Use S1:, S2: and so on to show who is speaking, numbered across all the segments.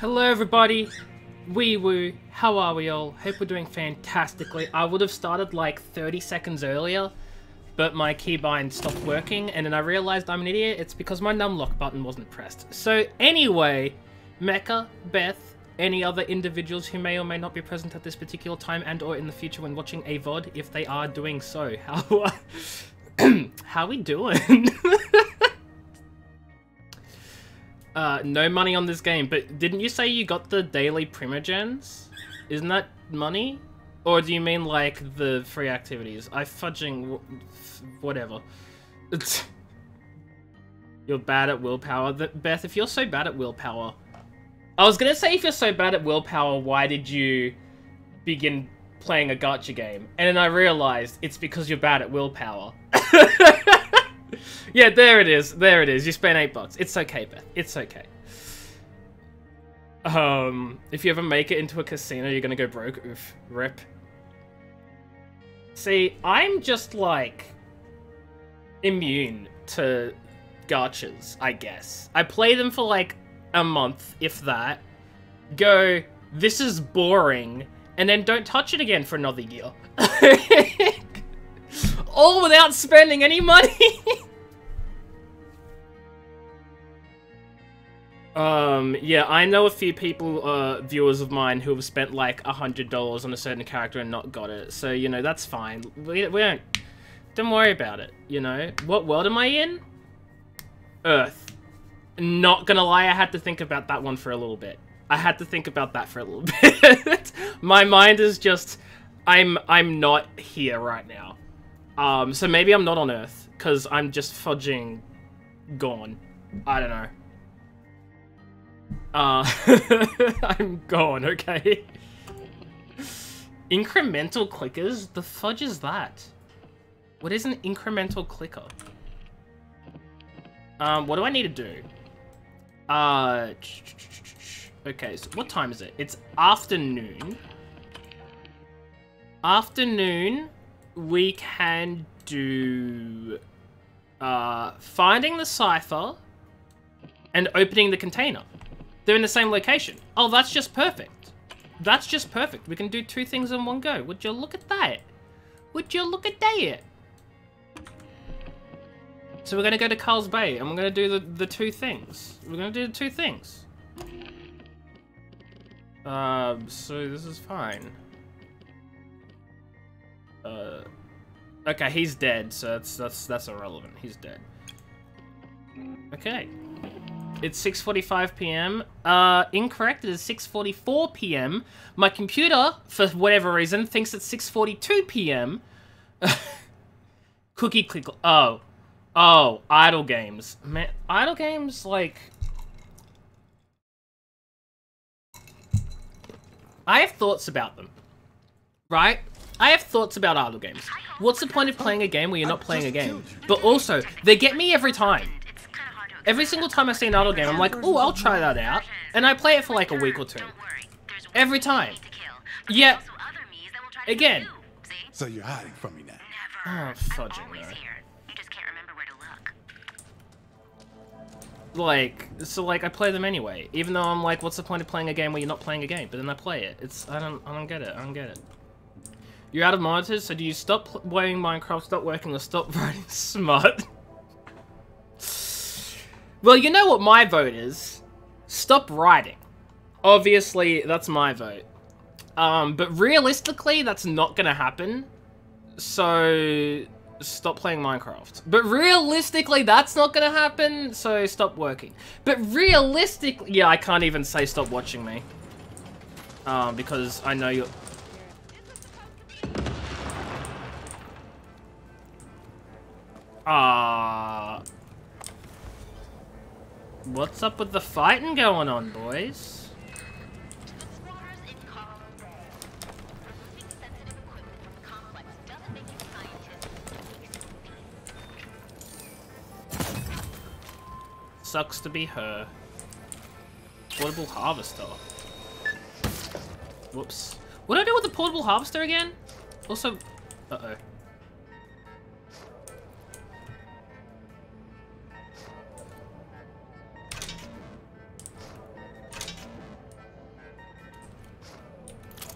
S1: Hello everybody, wee woo, how are we all? Hope we're doing fantastically. I would have started like 30 seconds earlier, but my keybind stopped working, and then I realized I'm an idiot. It's because my numlock button wasn't pressed. So anyway, Mecca, Beth, any other individuals who may or may not be present at this particular time and or in the future when watching a VOD, if they are doing so, how, how we doing? Uh, no money on this game, but didn't you say you got the daily Primogems? Isn't that money? Or do you mean like the free activities? I fudging whatever. You're bad at willpower. Beth, if you're so bad at willpower, I was gonna say if you're so bad at willpower, why did you begin playing a gacha game? And then I realized it's because you're bad at willpower. yeah, there it is. There it is. You spent eight bucks. It's okay, Beth. It's okay. Um, if you ever make it into a casino, you're gonna go broke. Oof. Rip. See, I'm just like immune to gachas, I guess. I play them for like a month, if that. Go, this is boring, and then don't touch it again for another year. All without spending any money. um, yeah, I know a few people, uh, viewers of mine who have spent like a hundred dollars on a certain character and not got it. So, you know, that's fine. We, we don't, don't worry about it, you know? What world am I in? Earth. Not gonna lie, I had to think about that one for a little bit. I had to think about that for a little bit. My mind is just, I'm, I'm not here right now. Um, so maybe I'm not on Earth, because I'm just fudging gone. I don't know. Uh, I'm gone, okay? incremental clickers? The fudge is that? What is an incremental clicker? Um, what do I need to do? Uh, okay, so what time is it? It's afternoon. Afternoon we can do uh, finding the cipher and opening the container. They're in the same location. Oh, that's just perfect. That's just perfect. We can do two things in one go. Would you look at that? Would you look at that? So we're gonna go to Karl's Bay and we're gonna do the, the two things. We're gonna do the two things. Uh, so this is fine. Uh, okay, he's dead, so that's that's that's irrelevant. He's dead. Okay. It's 6.45 p.m. Uh, incorrect, it is 6.44 p.m. My computer, for whatever reason, thinks it's 6.42 p.m. Cookie click. Oh. Oh, idle games. Man, idle games, like... I have thoughts about them. Right? I have thoughts about idle games. What's the point of playing a game where you're not playing a game? But also, they get me every time. Every single time I see an idle game, I'm like, oh, I'll try that out. And I play it for like a week or two. Every time. Yeah. Again.
S2: So you're hiding from me now.
S1: Oh, fudging no. Like, so like, I play them anyway. Even though I'm like, what's the point of playing a game where you're not playing a game? But then I play it. It's, I don't, I don't get it. I don't get it. You're out of monitors, so do you stop playing Minecraft, stop working, or stop writing smart? Well, you know what my vote is. Stop writing. Obviously, that's my vote. Um, but realistically, that's not gonna happen. So, stop playing Minecraft. But realistically, that's not gonna happen, so stop working. But realistically, yeah, I can't even say stop watching me. Um, because I know you're... Ah. Uh, what's up with the fighting going on, boys? Sucks to be her. Portable harvester. Whoops. What do I do with the portable harvester again? Also, uh-oh.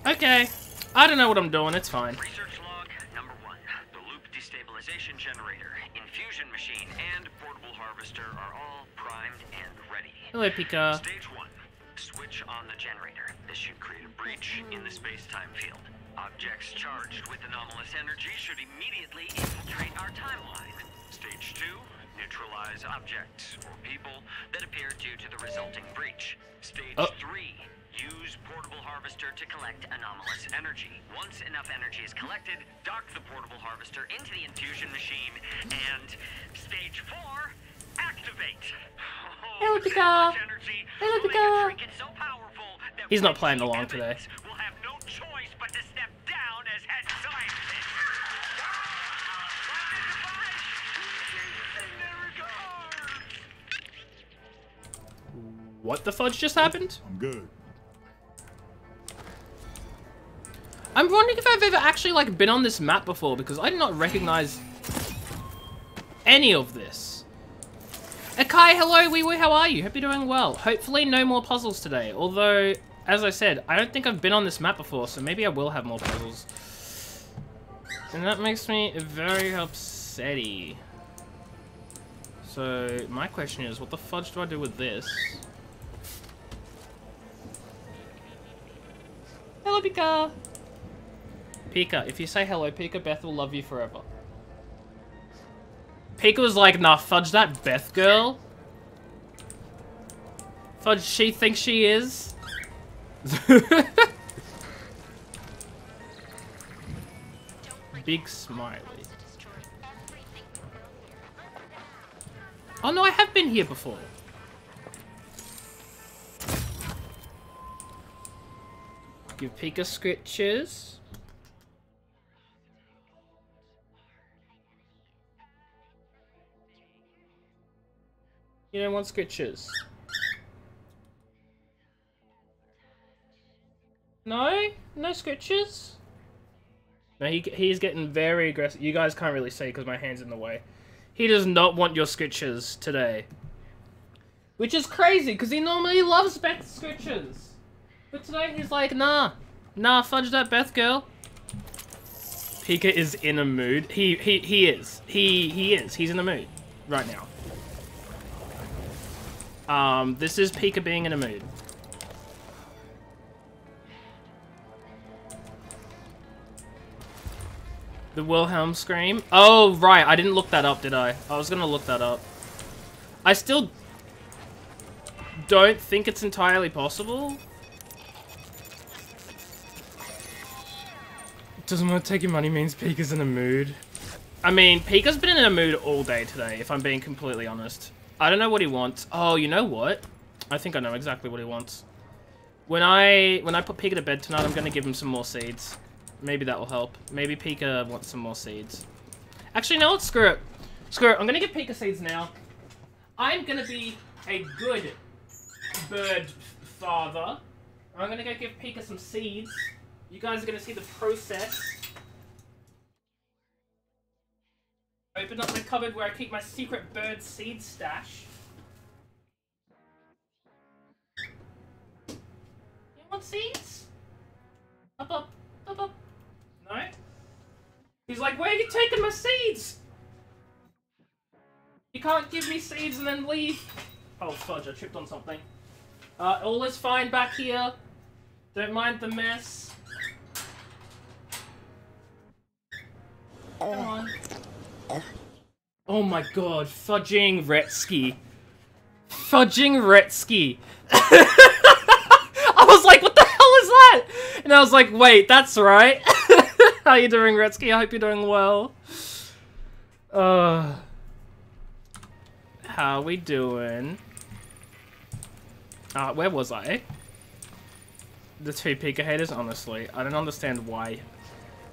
S1: Okay. I don't know what I'm doing, it's fine.
S3: Research log number one. The loop destabilization generator, infusion machine, and portable harvester are all primed and ready.
S1: Hello, Pika.
S3: Stage one. Switch on the generator. This should create a breach in the space-time field. Objects charged with anomalous energy should immediately infiltrate our timeline. Stage two. Neutralize objects or people that appear due to the resulting breach. Stage
S1: Oh.
S3: three. Use portable harvester to collect anomalous energy. Once enough energy is collected, dock the portable harvester into the infusion machine, and stage four, activate. Oh,
S1: Hello,
S3: this
S1: Pika.
S3: much energy
S1: Hello,
S3: will make
S1: Pika.
S3: a trinket so
S1: He's not playing along
S3: Evans
S1: today.
S3: Will have no choice but to step down as head scientist.
S1: What the fudge just happened?
S2: I'm good.
S1: I'm wondering if I've ever actually like been on this map before because I did not recognize any of this. Akai, hello, wee wee, how are you? Hope you're doing well. Hopefully no more puzzles today. Although, as I said, I don't think I've been on this map before, so maybe I will have more puzzles. And that makes me very upsetty. So, my question is, what the fudge do I do with this? Hello, Pika! Pika, if you say hello, Pika, Beth will love you forever. Pika was like, nah, fudge that Beth girl. Fudge, she thinks she is. Big smiley. Oh no, I have been here before. Give Pika scritches. You don't want scritches. No? No scritches? No, he, he's getting very aggressive. You guys can't really see because my hand's in the way. He does not want your scritches today. Which is crazy because he normally loves Beth's scritches. But today he's like, nah. Nah, fudge that Beth girl. Pika is in a mood. He he he is. He he is. He's in a mood right now. Um, this is Pika being in a mood. The Wilhelm scream. Oh, right. I didn't look that up, did I? I was gonna look that up. I still don't think it's entirely possible. Doesn't want to take your money means Pika's in a mood. I mean, Pika's been in a mood all day today, if I'm being completely honest. I don't know what he wants. Oh, you know what? I think I know exactly what he wants. When I when I put Pika to bed tonight, I'm going to give him some more seeds. Maybe that will help. Maybe Pika wants some more seeds. Actually, no, let's screw it. Screw it. I'm going to give Pika seeds now. I'm going to be a good bird father. I'm going to go give Pika some seeds. You guys are going to see the process. Open up my cupboard where I keep my secret bird seed stash. You want seeds? Up, up, up, up. No? He's like, where are you taking my seeds? You can't give me seeds and then leave. Oh, fudge, I tripped on something. Uh, all is fine back here. Don't mind the mess. Come on. Oh my god, fudging Retsky. Fudging Retsky. I was like, what the hell is that? And I was like, wait, that's right. How you doing, Retsky? I hope you're doing well. Uh, how we doing? Uh, where was I? The two Pika haters, honestly. I don't understand why.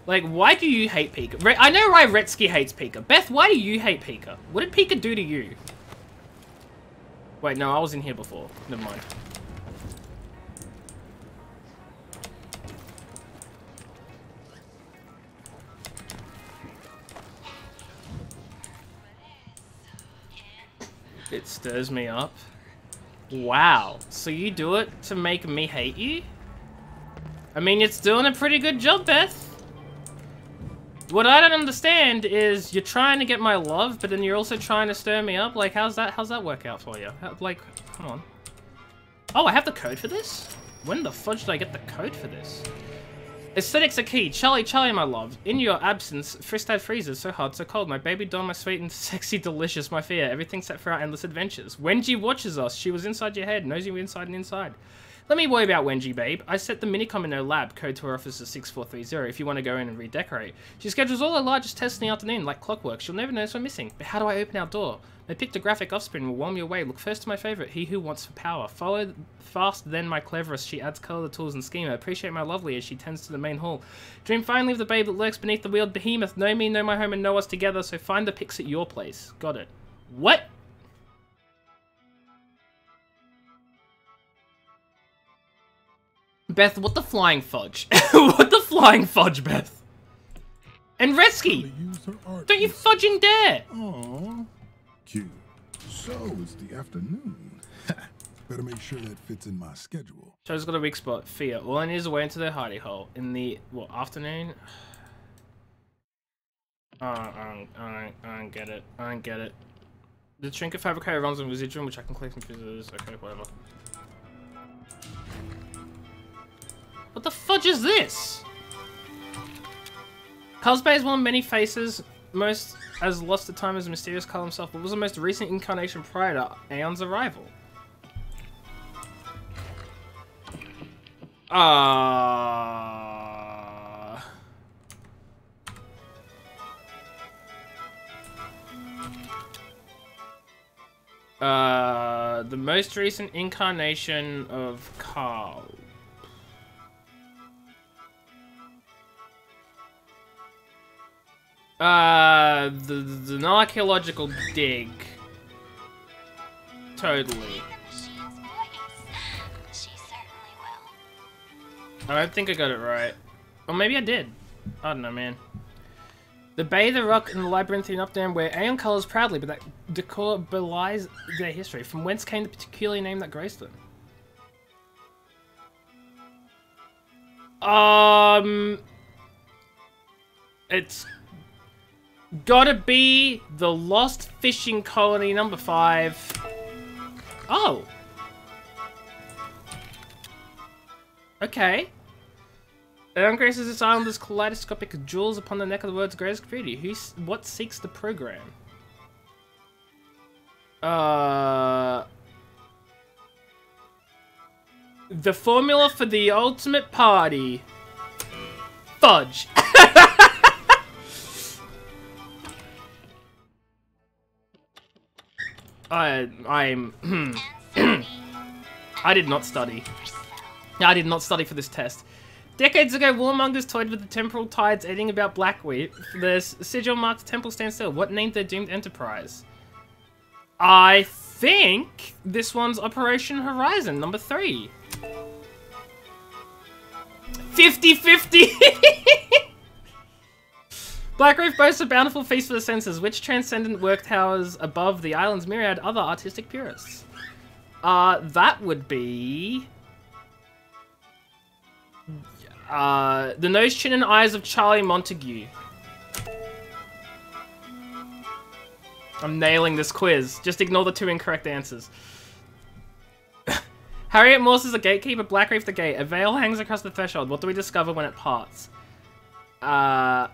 S1: Like, why do you hate Pika? Re I know why Retsky hates Pika. Beth, why do you hate Pika? What did Pika do to you? Wait, no, I was in here before. Never mind. It stirs me up. Wow. So you do it to make me hate you? I mean, it's doing a pretty good job, Beth. What I don't understand is you're trying to get my love, but then you're also trying to stir me up. Like, how's that? How's that work out for you? How, like, come on. Oh, I have the code for this? When the fudge did I get the code for this? Aesthetics are key. Charlie, Charlie, my love. In your absence, Fristad freezes. So hard, so cold. My baby doll, my sweet and sexy, delicious, my fear. Everything set for our endless adventures. Wenjie watches us. She was inside your head. Knows you inside and inside. Let me worry about Wenjie, babe. I set the minicom in her lab, code to her office is 6430, if you want to go in and redecorate. She schedules all her largest tests in the afternoon, like clockwork. She'll never notice we're missing. But how do I open our door? My pictographic offspring will warm your way. Look first to my favorite, he who wants for power. Follow fast, then my cleverest. She adds color to tools and schema. Appreciate my lovely as she tends to the main hall. Dream finally of the babe that lurks beneath the wheeled behemoth. Know me, know my home, and know us together, so find the pics at your place. Got it. What? Beth, what the flying fudge? what the flying fudge, Beth? And Reski! Don't you fudging dare!
S2: Aww. Cute. So it's the afternoon. Better make sure that fits in my schedule.
S1: Show's got a weak spot. Fear. All I need is a way into their hidey hole. In the, what, afternoon? Oh, I don't, I don't, I don't get it. I don't get it. The trinket fabricator runs on residuum, which I can click from visitors. Okay, whatever. What the fudge is this? Cosplay is one of many faces, most as lost at time as mysterious Karl himself, but was the most recent incarnation prior to Aeon's arrival. Ah. Uh, the most recent incarnation of Karl. Uh, the, the, an archaeological dig. Totally. I don't think I got it right. Or maybe I did. I don't know, man. The Bay, the Rock, and the Labyrinthine Updaam wear Aeon colours proudly, but that decor belies their history. From whence came the peculiar name that graced them? Um... It's gotta be the Lost Fishing Colony number five. Oh. Okay. Aeon graces this island as kaleidoscopic jewels upon the neck of the world's greatest beauty. Who, what seeks the program? Uh... The formula for the ultimate party. Fudge. I, I'm... I did not study. I did not study for this test. Decades ago, warmongers toyed with the temporal tides adding about black wheat. The sigil marked temple stand still. What named their doomed enterprise? I think this one's Operation Horizon, number three. 50-50! Black Reef boasts a bountiful feast for the senses, which transcendent work towers above the island's myriad other artistic purists. Uh, that would be... Uh, the nose, chin, and eyes of Charlie Montague. I'm nailing this quiz. Just ignore the two incorrect answers. Harriet Morse is a gatekeeper, Black Reef the gate. A veil hangs across the threshold. What do we discover when it parts? Uh,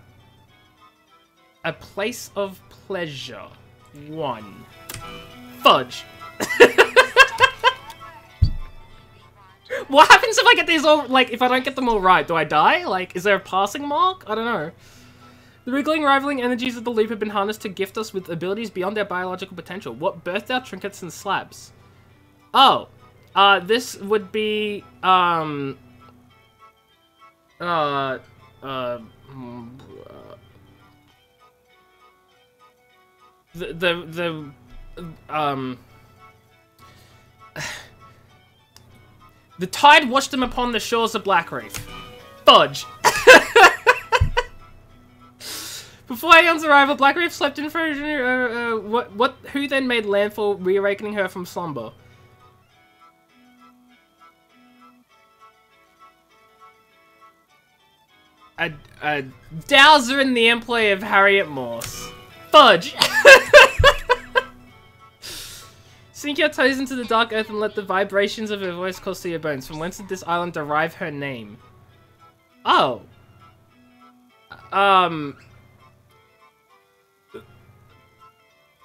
S1: a place of pleasure. One. Fudge. what happens if I get these all, like, if I don't get them all right? Do I die? Like, is there a passing mark? I don't know. The wriggling, rivaling energies of the loop have been harnessed to gift us with abilities beyond their biological potential. What birthed our trinkets and slabs? Oh. Uh, this would be, um... Uh... Uh... mm, uh the the um the tide washed them upon the shores of Black Reef. Fudge. Before Aeon's arrival, Black Reef slept in for uh, uh, what what who then made landfall, reawakening her from slumber. a, a dowser in the employ of Harriet Morse. Fudge! Sink your toes into the dark earth and let the vibrations of her voice course through your bones. From whence did this island derive her name? Oh. Um.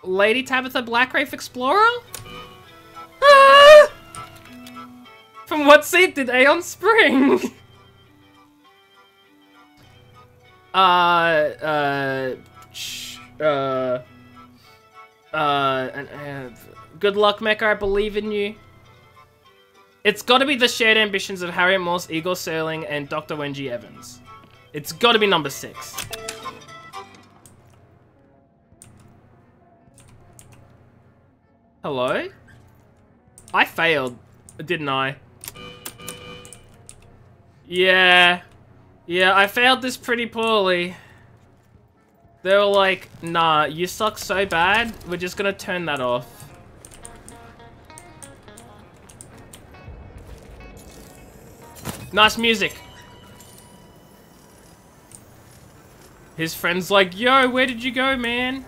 S1: Lady Tabitha Blackreef Explorer? Ah! From what seed did Aeon spring? uh, uh, uh, uh, and, uh, good luck, Mecha, I believe in you. It's gotta be the shared ambitions of Harriet Morse, Egor Serling, and Dr. Wenjie Evans. It's gotta be number six. Hello? I failed, didn't I? Yeah. Yeah, I failed this pretty poorly. They were like, nah, you suck so bad, we're just gonna turn that off. Nice music. His friend's like, yo, where did you go, man?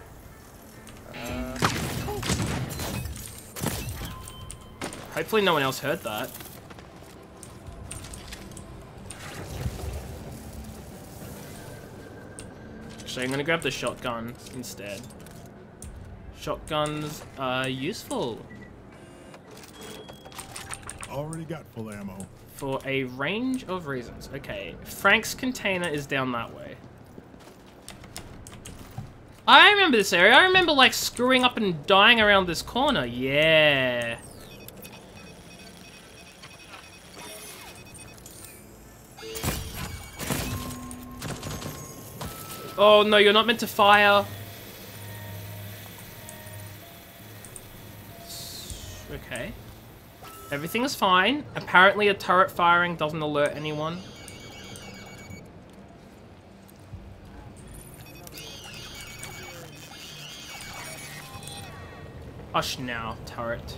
S1: Hopefully no one else heard that. Actually, I'm gonna grab the shotgun instead. Shotguns are useful
S2: Already got full ammo.
S1: For a range of reasons. Okay, Frank's container is down that way. I remember this area. I remember, like, screwing up and dying around this corner. Yeah. Oh, no, you're not meant to fire. Okay. Everything is fine. Apparently a turret firing doesn't alert anyone. Hush now, turret.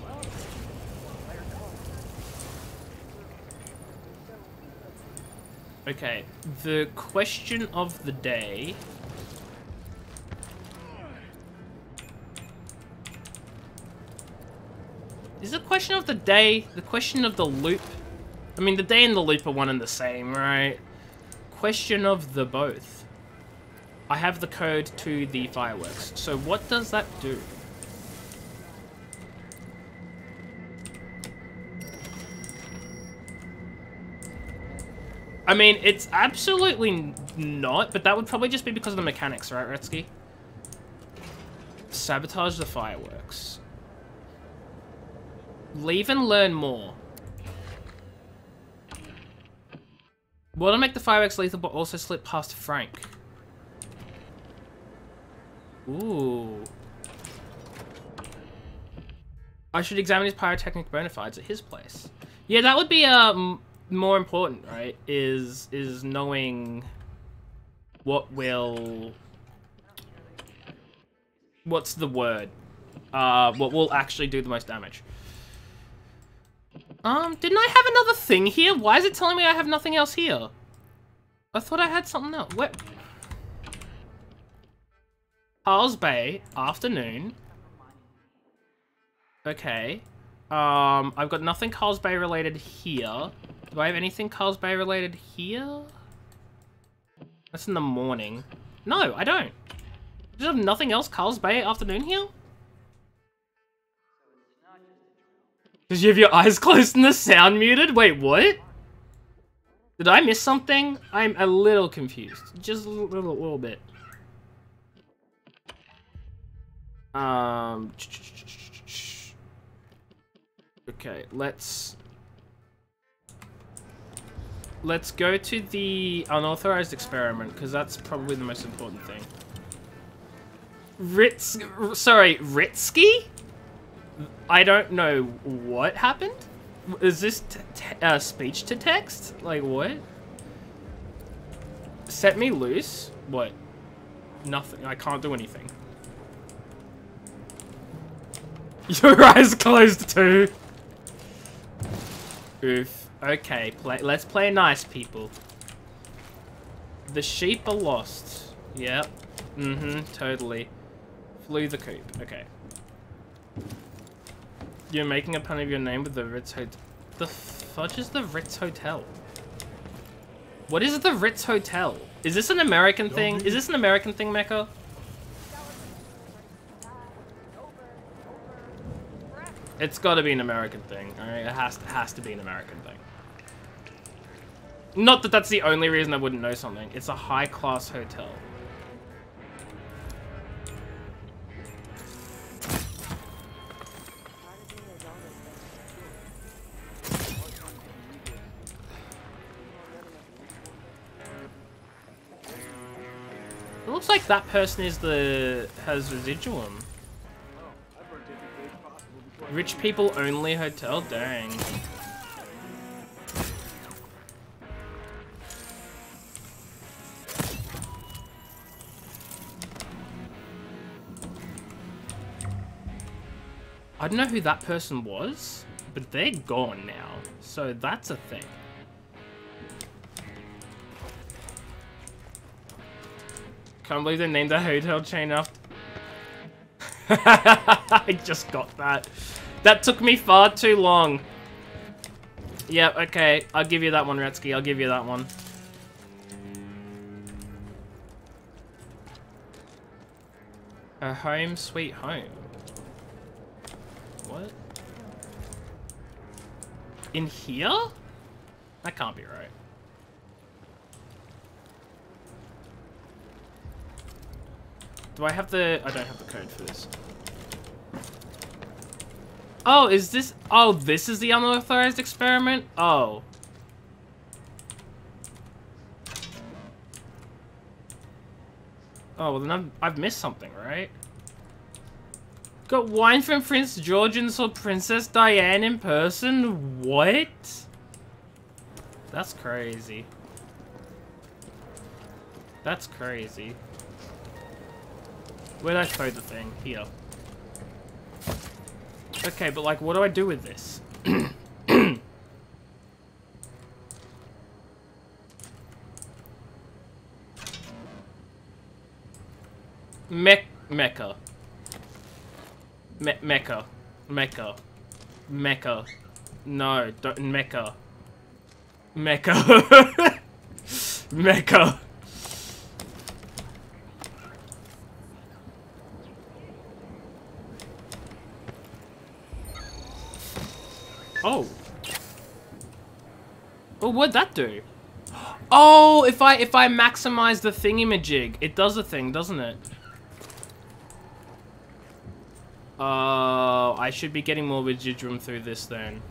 S1: Okay, the question of the day... Is the question of the day the question of the loop? I mean, the day and the loop are one and the same, right? Question of the both. I have the code to the fireworks. So what does that do? I mean, it's absolutely not, but that would probably just be because of the mechanics, right, Retsky? Sabotage the fireworks. Leave and learn more. Want to make the fireworks lethal, but also slip past Frank. Ooh. I should examine his pyrotechnic bona fides at his place. Yeah, that would be um more important, right? Is is knowing what will what's the word? Uh, what will actually do the most damage. Um, didn't I have another thing here? Why is it telling me I have nothing else here? I thought I had something else. What? Karl's Bay, afternoon. Okay. Um, I've got nothing Karl's Bay related here. Do I have anything Karl's Bay related here? That's in the morning. No, I don't. Does have nothing else Karl's Bay afternoon here? Did you have your eyes closed and the sound muted? Wait, what? Did I miss something? I'm a little confused. Just a little, little bit. Um. Okay, let's... Let's go to the unauthorized experiment, because that's probably the most important thing. Ritz... Sorry, Ritsky? I don't know what happened? Is this uh, speech to text? Like, what? Set me loose? What? Nothing. I can't do anything. Your eyes closed too. Oof. Okay, play, let's play nice, people. The sheep are lost. Yep. Mm-hmm, totally. Flew the coop. Okay. You're making a pun of your name with the Ritz Hotel. The fudge is the Ritz Hotel? What is the Ritz Hotel? Is this an American thing? Is this an American thing, Mecca? It's got to be an American thing. All right, it has to, has to be an American thing. Not that that's the only reason I wouldn't know something. It's a high-class hotel. Looks like that person is the has residuum. Rich people only hotel? Dang. I don't know who that person was, but they're gone now. So that's a thing. Can't believe they named a hotel chain after... I just got that. That took me far too long. Yeah, okay. I'll give you that one, Retsky. I'll give you that one. A home sweet home. What? In here? That can't be right. Do I have the... I don't have the code for this. Oh, is this... Oh, this is the unauthorized experiment? Oh. Oh, well then I've, I've missed something, right? Got wine from Prince George and saw Princess Diane in person? What? That's crazy. That's crazy. Where'd I throw the thing? Here. Okay, but like, what do I do with this? Me Mecca. Me Mecca. Mecca. Mecca. No, don't Mecca. Mecca. Mecca. Oh. Well, what'd that do? Oh, if I if I maximize the thingy-majig, it does a thing, doesn't it? Oh, I should be getting more residuum through this then.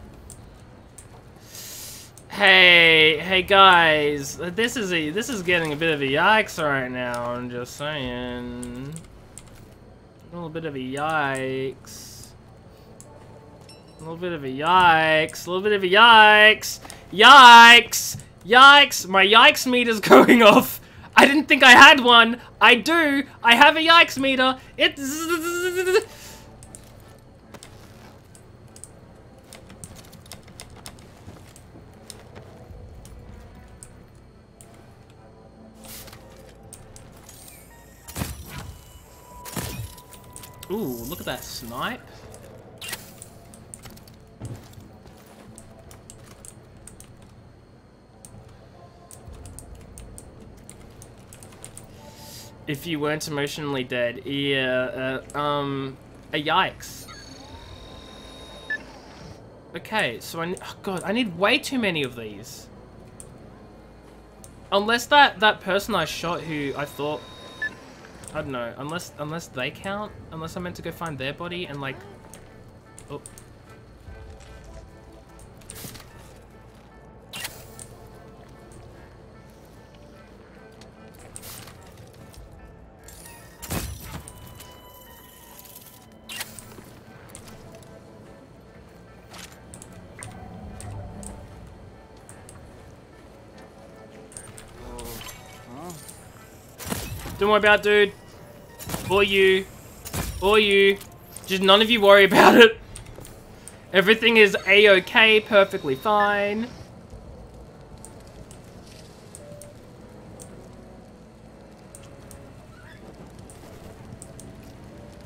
S1: Hey, hey guys, this is a this is getting a bit of a yikes right now. I'm just saying, a little bit of a yikes. A little bit of a yikes. A little bit of a yikes. Yikes. Yikes. My yikes meter's going off. I didn't think I had one. I do. I have a yikes meter. It's... Ooh, look at that snipe. If you weren't emotionally dead, yeah, uh, um, a yikes. Okay, so I, oh god, I need way too many of these. Unless that, that person I shot who I thought, I don't know, unless, unless they count, unless I'm meant to go find their body and like, oh. Don't worry about it, dude. Or you. Or you. Just none of you worry about it. Everything is a-okay, perfectly fine.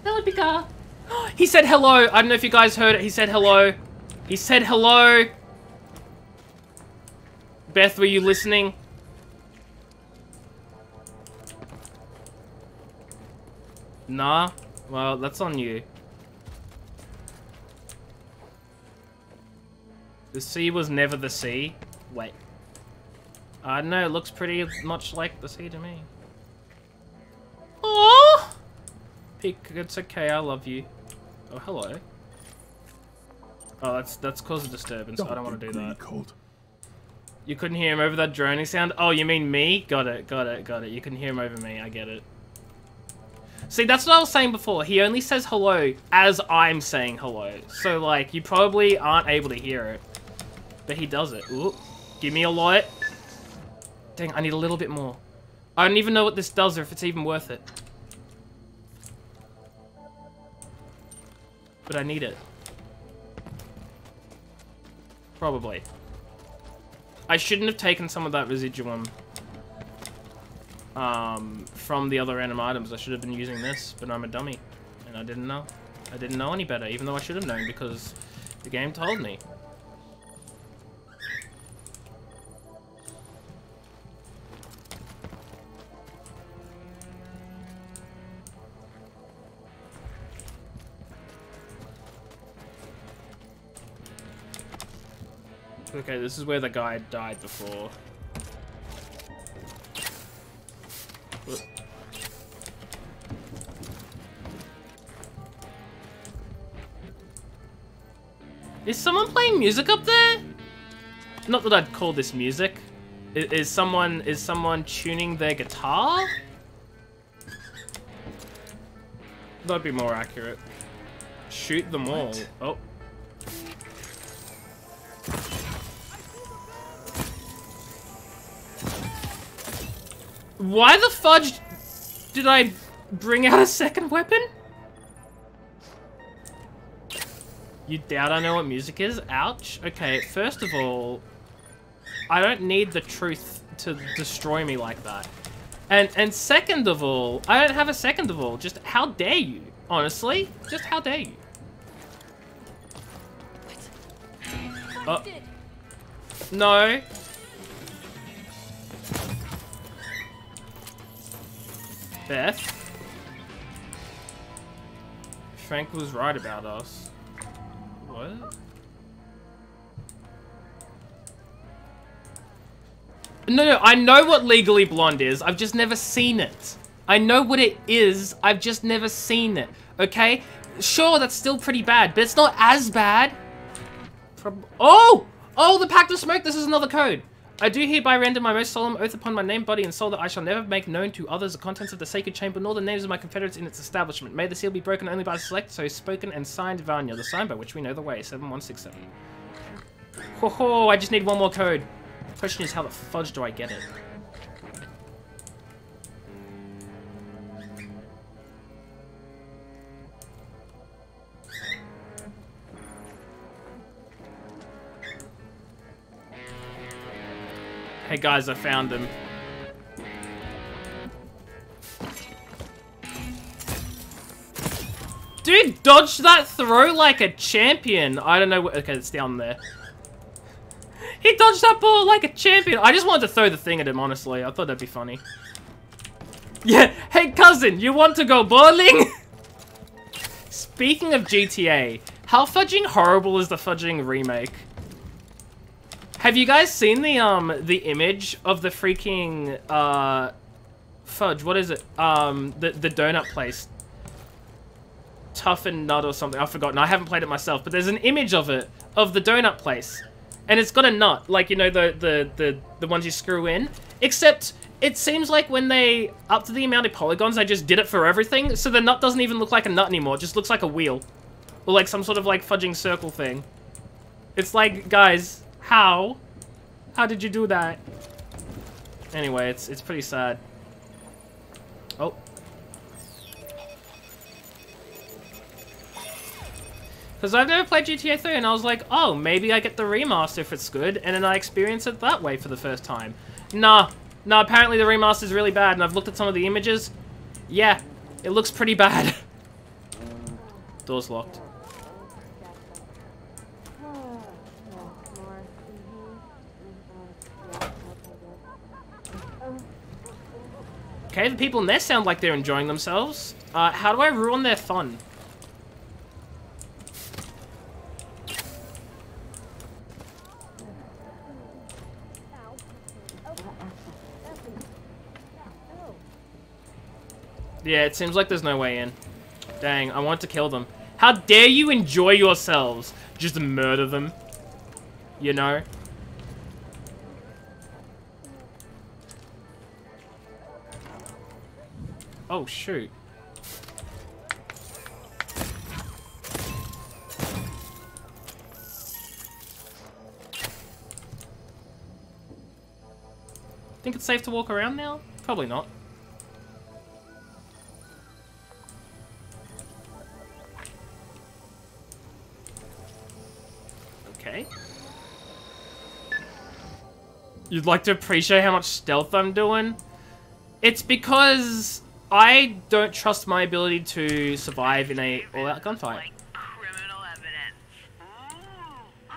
S1: Telepica! he said hello! I don't know if you guys heard it, he said hello. He said hello! Beth, were you listening? Nah. Well, that's on you. The sea was never the sea. Wait. I don't know, it looks pretty much like the sea to me. Oh! It's okay, I love you. Oh, hello. Oh, that's that's caused a disturbance. I don't want to do that.
S2: Cold.
S1: You couldn't hear him over that droning sound? Oh, you mean me? Got it, got it, got it. You can hear him over me, I get it. See, that's what I was saying before. He only says hello as I'm saying hello. So, like, you probably aren't able to hear it. But he does it. Ooh, give me a light. Dang, I need a little bit more. I don't even know what this does or if it's even worth it. But I need it. Probably. I shouldn't have taken some of that residuum um, from the other random items. I should have been using this, but I'm a dummy. And I didn't know. I didn't know any better, even though I should have known because the game told me. Okay, this is where the guy died before. Is someone playing music up there? Not that I'd call this music. Is, is someone is someone tuning their guitar? That'd be more accurate. Shoot them all. Oh. Why the fudge did I bring out a second weapon? You doubt I know what music is? Ouch. Okay, first of all, I don't need the truth to destroy me like that. And and second of all, I don't have a second of all. Just how dare you? Honestly, just how dare you? Oh. No. Beth? Frank was right about us. What? No, no, I know what Legally Blonde is. I've just never seen it. I know what it is. I've just never seen it. Okay? Sure, that's still pretty bad, but it's not as bad. Prob oh! Oh, the Pact of Smoke. This is another code. I do hereby render my most solemn oath upon my name, body, and soul that I shall never make known to others the contents of the sacred chamber, nor the names of my confederates in its establishment. May the seal be broken only by the select, so spoken and signed Vanya, the sign by which we know the way. 7167. Ho ho, I just need one more code. Question is, how the fudge do I get it? Hey guys, I found him. Dude, dodge that throw like a champion. I don't know. What okay, it's down there. He dodged that ball like a champion. I just wanted to throw the thing at him, honestly. I thought that'd be funny. Yeah. Hey, cousin, you want to go bowling? Speaking of GTA, how fudging horrible is the fudging remake? Have you guys seen the um the image of the freaking uh fudge? What is it? Um the the donut place. Tough and Nut or something. I've forgotten. I haven't played it myself, but there's an image of it of the donut place. And it's got a nut, like you know the the the the ones you screw in. Except it seems like when they up to the amount of polygons, they just did it for everything. So the nut doesn't even look like a nut anymore. It just looks like a wheel. Or like some sort of like fudging circle thing. It's like, guys, how? How did you do that? Anyway, it's it's pretty sad. Oh. Because I've never played GTA 3 and I was like, oh, maybe I get the remaster if it's good, and then I experience it that way for the first time. Nah. Nah, apparently the remaster is really bad, and I've looked at some of the images. Yeah, it looks pretty bad. Door's locked. Okay, the people in there sound like they're enjoying themselves. Uh, how do I ruin their fun? Yeah, it seems like there's no way in. Dang, I want to kill them. How dare you enjoy yourselves? Just murder them. You know? Oh, shoot. Think it's safe to walk around now? Probably not. Okay. You'd like to appreciate how much stealth I'm doing? It's because I don't trust my ability to survive in a all-out gunfight.
S4: Like criminal evidence. Ooh.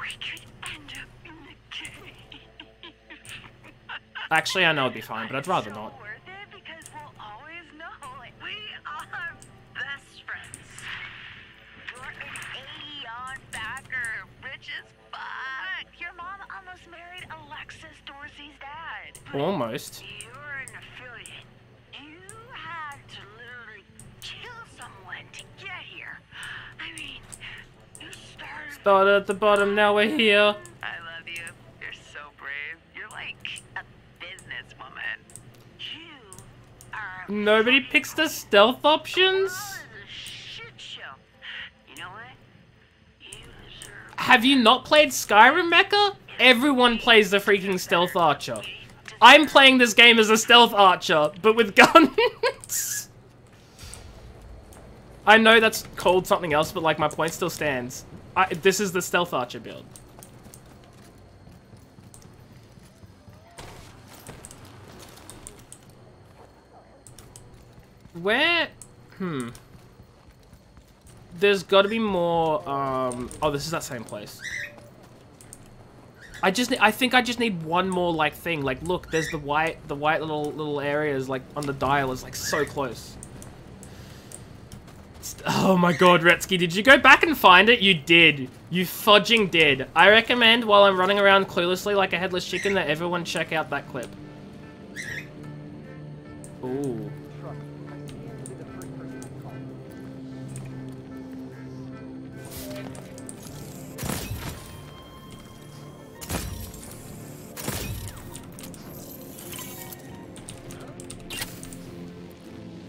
S4: We could end up in the cave.
S1: Actually, I know it'd be fine, but I'd rather not.
S4: worth started.
S1: At the bottom, now we're here.
S4: I love you. You're so brave. You're like a businesswoman. You are.
S1: Nobody picks the stealth options?
S4: Oh, this is a shit show. You know? You.
S1: Have you not played Skyrim, Mecha? Everyone plays the freaking stealth archer. I'm playing this game as a stealth archer, but with guns. I know that's called something else, but like my point still stands. I, this is the stealth archer build. Where? Hmm. There's got to be more. Um. Oh, this is that same place. I just. I think I just need one more like thing. Like, look, there's the white, the white little little areas like on the dial is like so close. Oh my god, Retsky, did you go back and find it? You did. You fudging did. I recommend while I'm running around cluelessly like a headless chicken that everyone check out that clip. Ooh.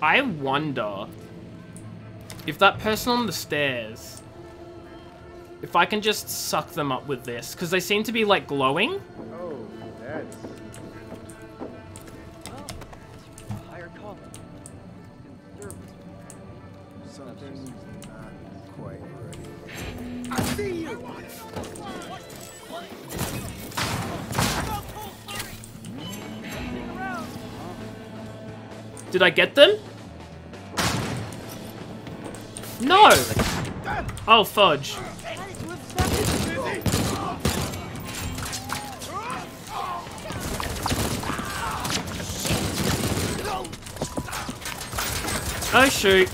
S1: I wonder if that person on the stairs, if I can just suck them up with this, because they seem to be like glowing.
S5: Oh, that's. Something's not quite ready. I see you.
S1: Did I get them? No! Oh, fudge. Oh, shoot.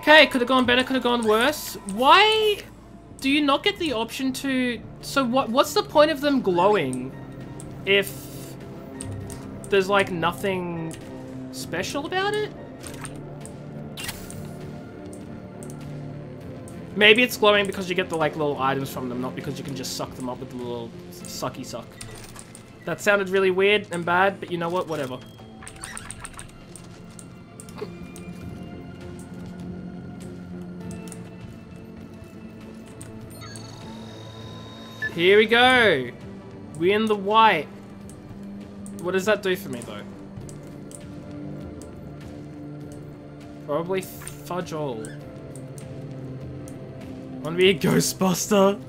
S1: Okay, could have gone better, could have gone worse. Why do you not get the option to... So what? what's the point of them glowing if there's like nothing special about it? Maybe it's glowing because you get the like little items from them, not because you can just suck them up with the little sucky suck. That sounded really weird and bad, but you know what? Whatever. Here we go. We in the white. What does that do for me though? Probably fudge all. Want to be a Ghostbuster?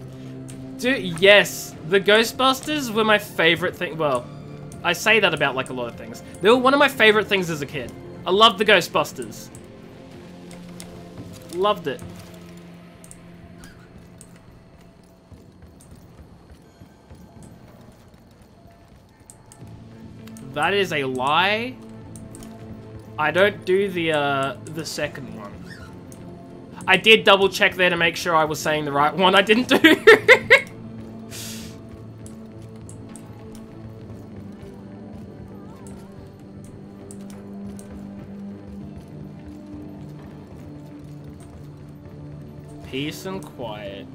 S1: Dude, yes. The Ghostbusters were my favorite thing. Well, I say that about like a lot of things. They were one of my favorite things as a kid. I loved the Ghostbusters. Loved it. That is a lie. I don't do the uh, the second one. I did double check there to make sure I was saying the right one. I didn't do. Peace and quiet.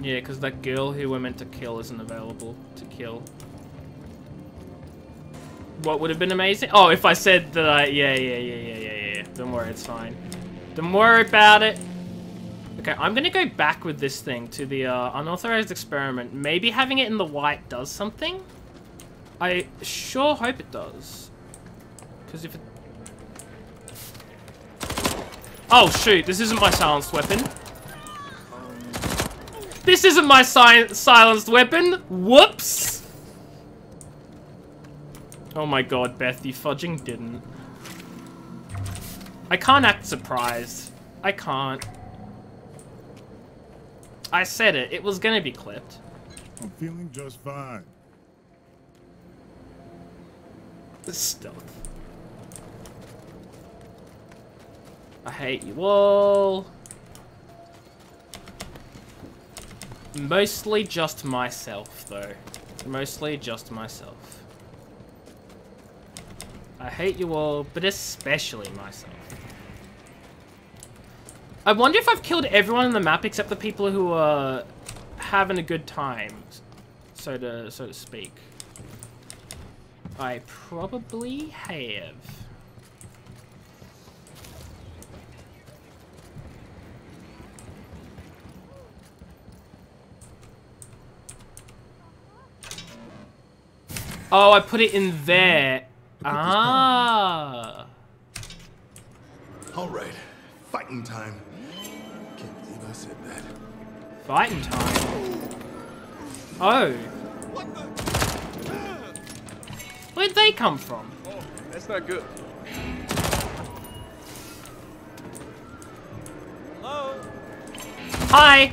S1: Yeah, because that girl who we're meant to kill isn't available to kill. What would have been amazing? Oh, if I said that I... Yeah, yeah, yeah, yeah, yeah, yeah. Don't worry, it's fine. Don't worry about it. Okay, I'm gonna go back with this thing to the uh, unauthorized experiment. Maybe having it in the white does something? I sure hope it does. Because if it... Oh, shoot. This isn't my silenced weapon. This isn't my si silenced weapon. Whoops. Oh my god, Beth, you fudging didn't. I can't act surprised. I can't. I said it. It was gonna be clipped.
S2: I'm feeling just fine.
S1: Stealth. I hate you all. Mostly just myself, though. Mostly just myself. I hate you all, but especially myself. I wonder if I've killed everyone in the map except the people who are having a good time, so to so to speak. I probably have. Oh, I put it in there. Ah.
S2: All right, fighting time. Can't believe I said that.
S1: Fighting time. Oh. Where'd they come from?
S6: Oh, that's not good. Hello?
S1: Hi.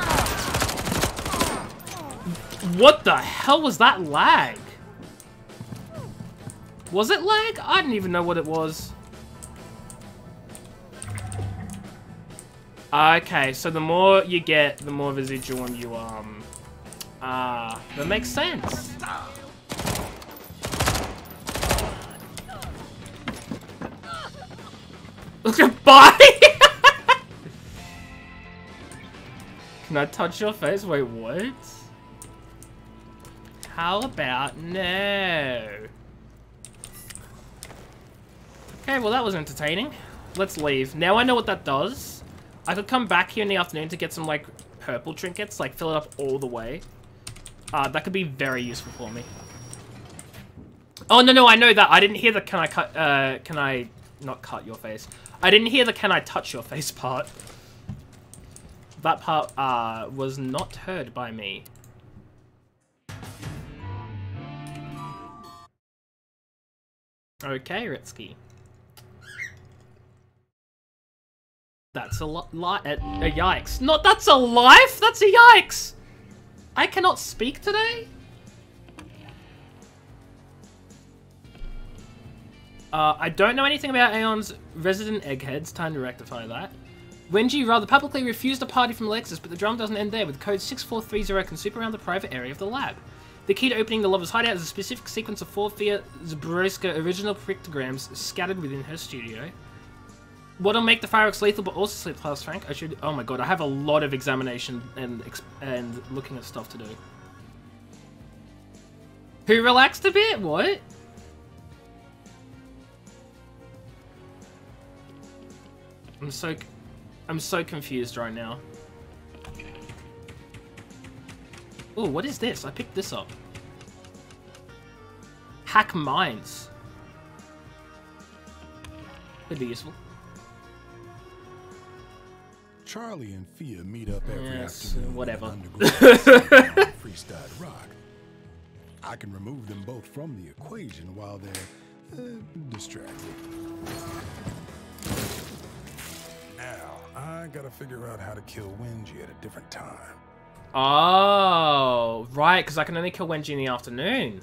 S1: What the hell was that lag? Was it lag? I didn't even know what it was. Okay, so the more you get, the more residuum, um... Ah, that makes sense. Look at body! Can I touch your face? Wait, what? How about no? Okay, well that was entertaining. Let's leave. Now I know what that does. I could come back here in the afternoon to get some, like, purple trinkets, like, fill it up all the way. Uh, that could be very useful for me. Oh, no, no, I know that. I didn't hear the can I cut, uh, can I not cut your face. I didn't hear the can I touch your face part. That part, uh, was not heard by me. Okay, Ritsky. That's a lot, a, a yikes. Not that's a life, that's a yikes! I cannot speak today? Uh, I don't know anything about Aeon's resident eggheads. Time to rectify that. Wenjie rather publicly refused a party from Aleksis, but the drama doesn't end there, with code 6430 can sweep around the private area of the lab. The key to opening the lover's hideout is a specific sequence of four Fia Zborowska original pictograms scattered within her studio. What'll make the fireworks lethal but also sleep class Frank? I should. Oh my god, I have a lot of examination and and looking at stuff to do. Who relaxed a bit? What? I'm so, I'm so confused right now. Oh, what is this? I picked this up. Hack mines. Could be useful.
S2: Charlie and Fia meet up every
S1: Yes,
S2: afternoon.
S1: whatever.
S2: at an underground site on Fristad Rock. I can remove them both from the equation while they're uh, distracted. Now, I gotta figure out how to kill Wenjie at a different time.
S1: Oh, right, because I can only kill Wenjie in the afternoon.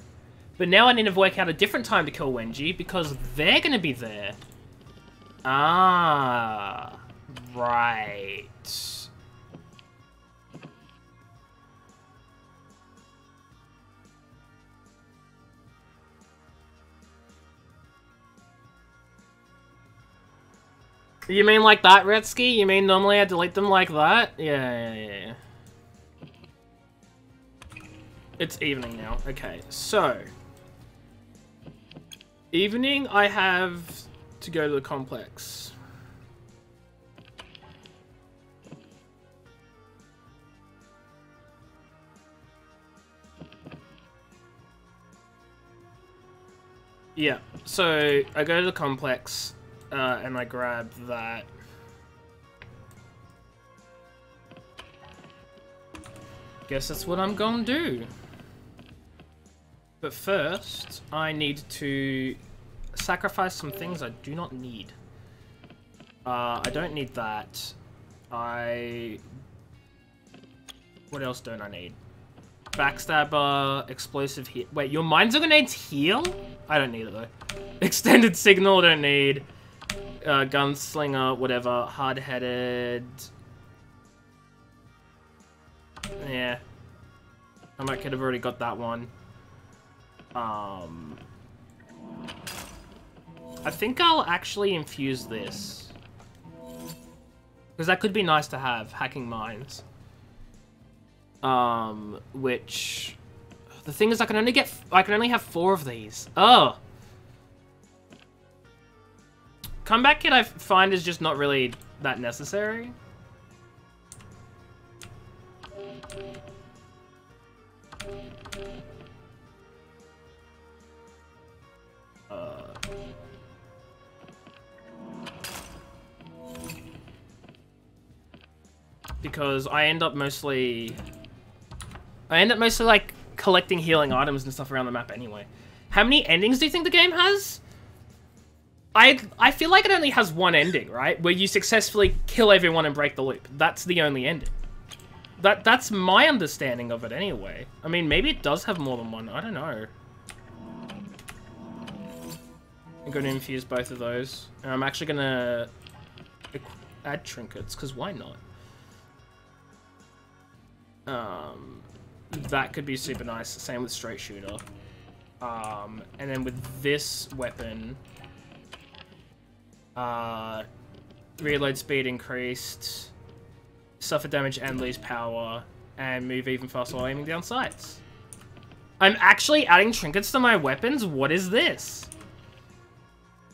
S1: But now I need to work out a different time to kill Wenjie because they're going to be there. Ah, right. You mean like that, Retsky? You mean normally I delete them like that? Yeah, yeah, yeah, yeah. It's evening now. Okay, so... Evening, I have to go to the complex. Yeah, so I go to the complex uh, and I grab that. Guess that's what I'm gonna do. But first, I need to sacrifice some things I do not need. Uh, I don't need that. I... What else don't I need? Backstabber, explosive heal. Wait, your mines are grenades heal? I don't need it though. Extended signal, don't need. Uh, gunslinger, whatever. Hard-headed. Yeah. I might could have already got that one. Um, I think I'll actually infuse this. Because that could be nice to have, hacking mines. Um, which... The thing is, I can only get... I can only have four of these. Oh! Comeback kit I find is just not really that necessary. Because I end up mostly... I end up mostly, like, collecting healing items and stuff around the map anyway. How many endings do you think the game has? I I feel like it only has one ending, right? Where you successfully kill everyone and break the loop. That's the only ending. That That's my understanding of it anyway. I mean, maybe it does have more than one. I don't know. I'm going to infuse both of those. And I'm actually going to add trinkets, because why not? Um, that could be super nice. Same with straight shooter. Um, and then with this weapon, uh, reload speed increased, suffer damage and lose power, and move even faster while aiming down sights. I'm actually adding trinkets to my weapons? What is this?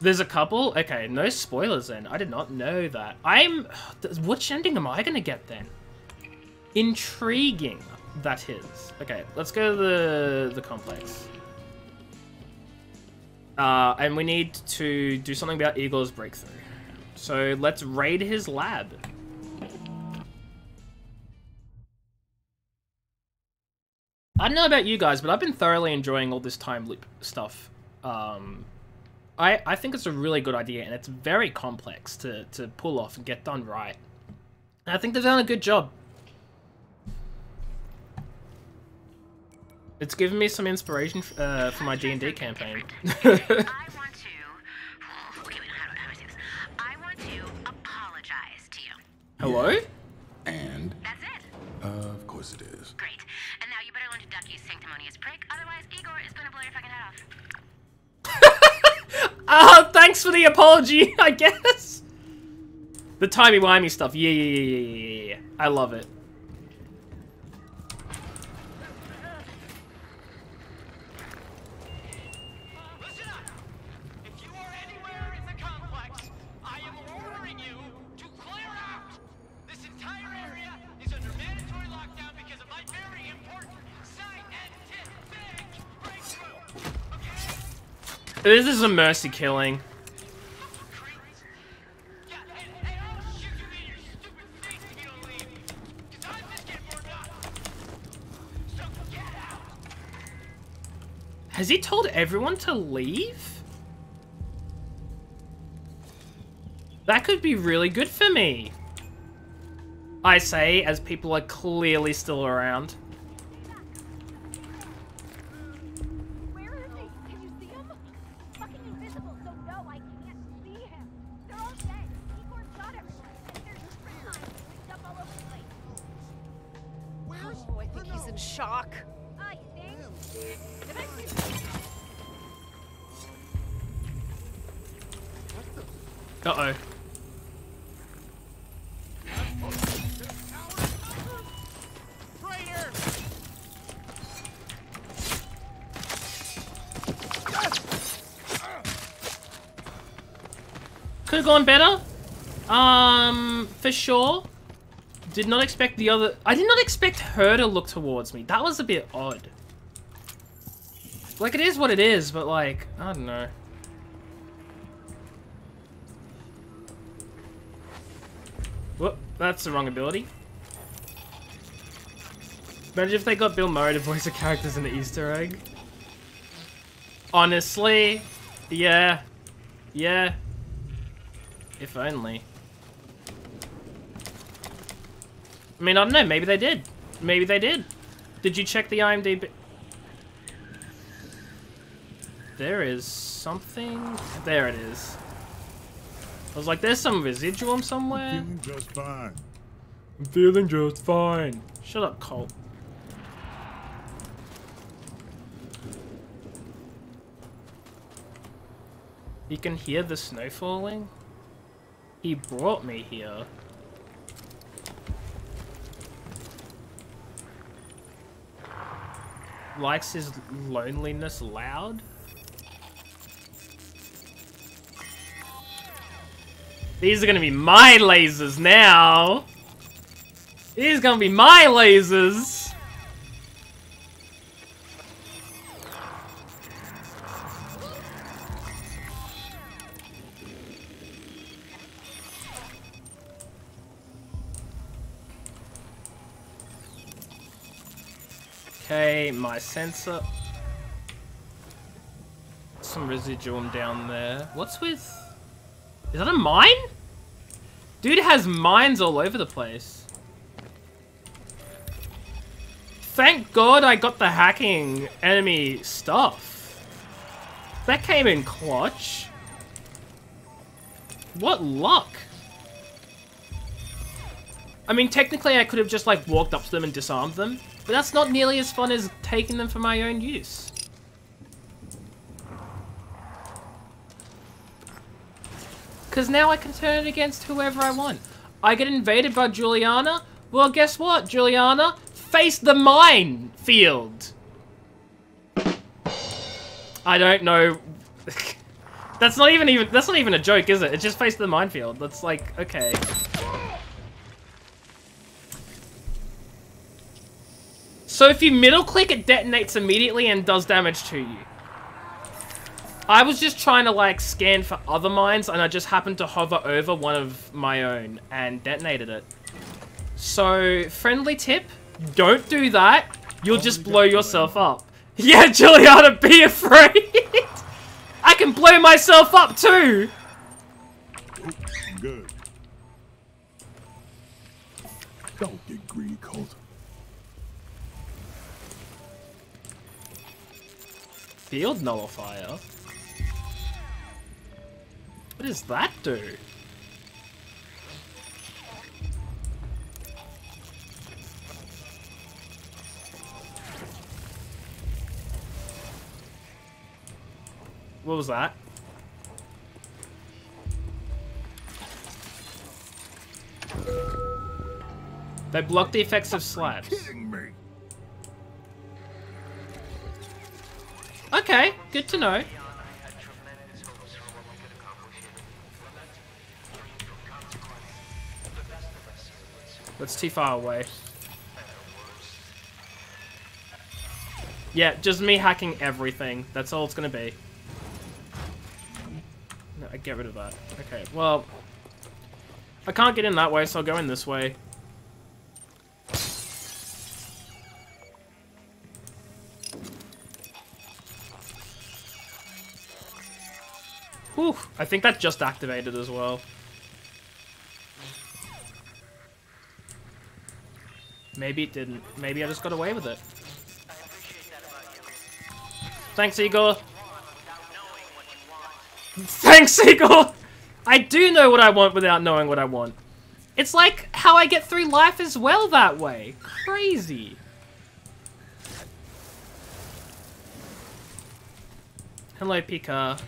S1: There's a couple? Okay, no spoilers then. I did not know that. I'm... Which ending am I going to get then? Intriguing, that is. Okay, let's go to the, the complex. Uh, and we need to do something about Egor's breakthrough. So let's raid his lab. I don't know about you guys, but I've been thoroughly enjoying all this time loop stuff. Um, I, I think it's a really good idea, and it's very complex to, to pull off and get done right. And I think they've done a good job. It's given me some inspiration uh, for my D&D campaign.
S4: I want to. Okay, wait, how do, how do I say this? I want to apologize to you.
S1: Hello?
S2: And,
S4: That's it.
S2: uh, of course it is.
S4: Great. And now you better learn to duck you sanctimonious prick. Otherwise, Egor is gonna blow your fucking head off.
S1: Ah, thanks for the apology, I guess. The timey-wimey stuff. Yeah, yeah, yeah, yeah, yeah, yeah, yeah. I love it.
S7: Warmed is
S1: a mercy killing. Has he told everyone to leave? That could be really good for me. I say, as people are clearly still around. Uh-oh. Could have gone better. Um, for sure. Did not expect the other... I did not expect her to look towards me. That was a bit odd. Like, it is what it is, but like, I don't know. That's the wrong ability. Imagine if they got Bill Murray to voice the characters in the Easter egg. Honestly, yeah, yeah. If only. I mean, I don't know, maybe they did. Maybe they did. Did you check the IMDb? There is something... There it is. I was like, there's some residuum somewhere.
S2: I'm Feeling just fine.
S1: I'm feeling just fine. Shut up, Colt. You can hear the snow falling? He brought me here. Likes his loneliness loud? These are gonna be my lasers now! These are gonna be my lasers! Okay, my sensor. Some residuum down there. What's with... Is that a mine? Dude has mines all over the place. Thank God I got the hacking enemy stuff. That came in clutch. What luck. I mean, technically I could have just like walked up to them and disarmed them, but that's not nearly as fun as taking them for my own use. Because now I can turn it against whoever I want. I get invaded by Julianna? Well, guess what, Julianna? Face the minefield. I don't know. that's not even even that's not even a joke, is it? It's just face the minefield. That's like, okay. So if you middle click, it detonates immediately and does damage to you. I was just trying to like scan for other mines and I just happened to hover over one of my own and detonated it. So, friendly tip, don't do that. You'll just blow yourself up. Yeah, Julianna, be afraid. I can blow myself up too.
S2: Good. Don't get greedy, Colt.
S1: Field nullifier. What does that do? What was that? They block the effects of
S2: slabs.
S1: Okay, good to know. That's too far away. Yeah, just me hacking everything. That's all it's gonna be. No, I get rid of that. Okay, well... I can't get in that way, so I'll go in this way. Whew, I think that just activated as well. Maybe it didn't. Maybe I just got away with it. Thanks, Egor. Thanks, Egor! I do know what I want without knowing what I want. It's like how I get through life as well that way. Crazy. Hello, Pika.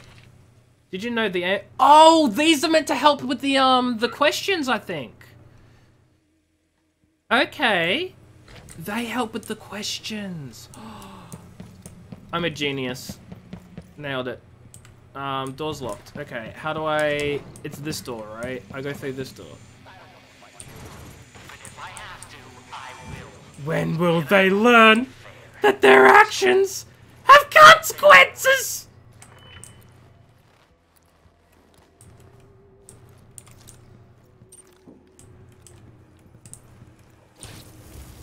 S1: Did you know the Oh, these are meant to help with the um the questions, I think. Okay. They help with the questions. I'm a genius. Nailed it. Um, door's locked. Okay, how do I... It's this door, right? I go through this door. When will they learn that their actions have consequences?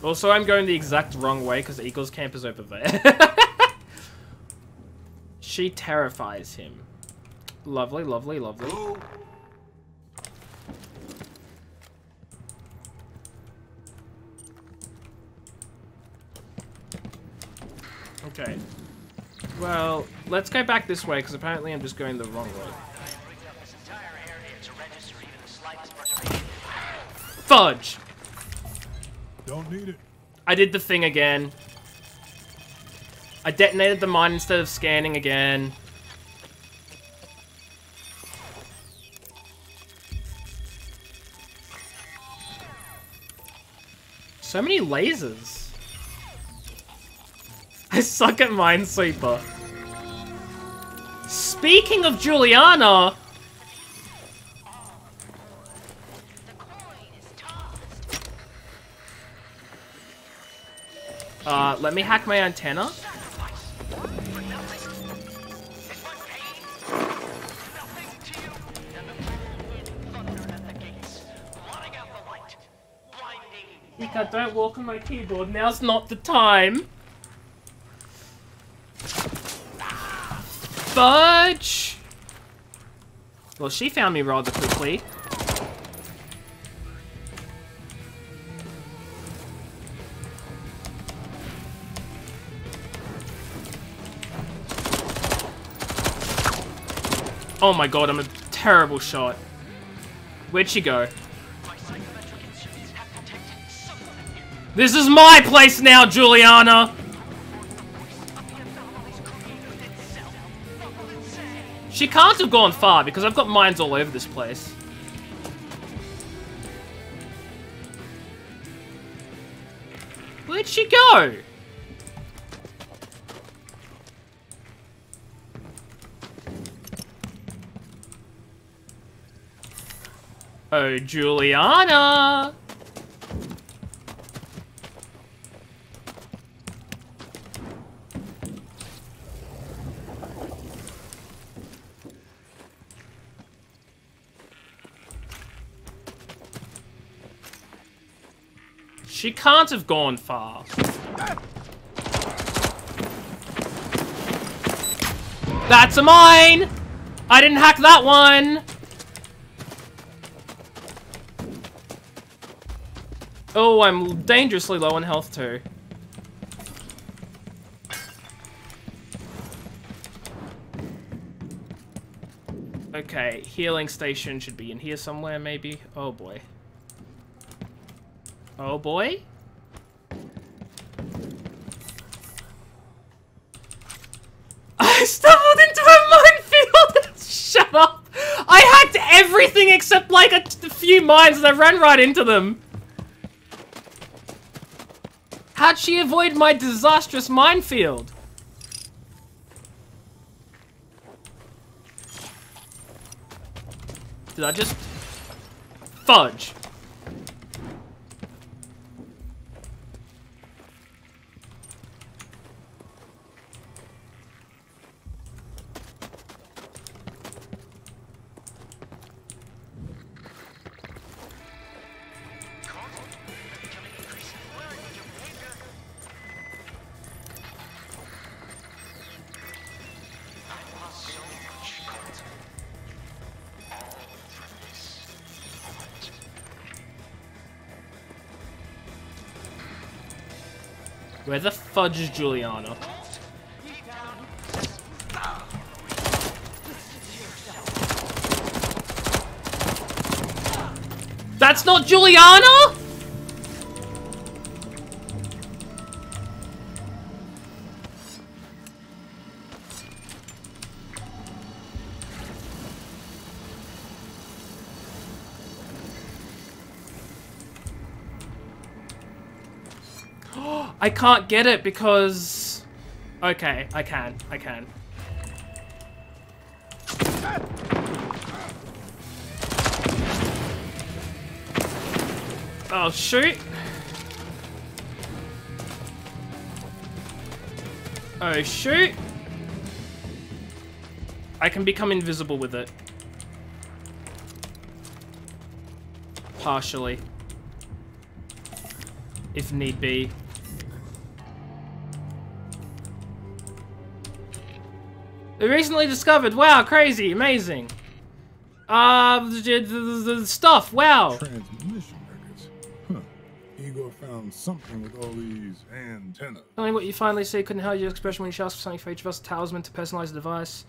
S1: Also, I'm going the exact wrong way because Eagle's camp is over there. she terrifies him. Lovely, lovely, lovely. Okay. Well, let's go back this way because apparently I'm just going the wrong way. Fudge!
S2: Don't need it.
S1: I did the thing again. I detonated the mine instead of scanning again. So many lasers. I suck at Minesweeper. Speaking of Julianna, uh, let me hack my antenna. Ika, don't walk on my keyboard. Now's not the time. Fudge! Well, she found me rather quickly. Oh my god, I'm a terrible shot. Where'd she go? This is my place now, Julianna! She can't have gone far because I've got mines all over this place. Where'd she go? Oh, Julianna! She can't have gone far. That's a mine! I didn't hack that one! Oh, I'm dangerously low on health too. Okay, healing station should be in here somewhere, maybe. Oh boy. Oh boy. I stumbled into a minefield! Shut up! I hacked everything except like a, few mines and I ran right into them. How'd she avoid my disastrous minefield? Did I just... Fudge. Where the fudge is Julianna? That's not Julianna? I can't get it because... Okay, I can. I can. Oh, shoot. Oh, shoot. I can become invisible with it. Partially. If need be. We recently discovered. Wow, crazy, amazing. Uh, the, stuff. Wow.
S2: Transmission records. Huh. Egor found something with all these antennas.
S1: Only what you finally see couldn't hide your expression when you asked for something for each of us. Talisman to personalize the device.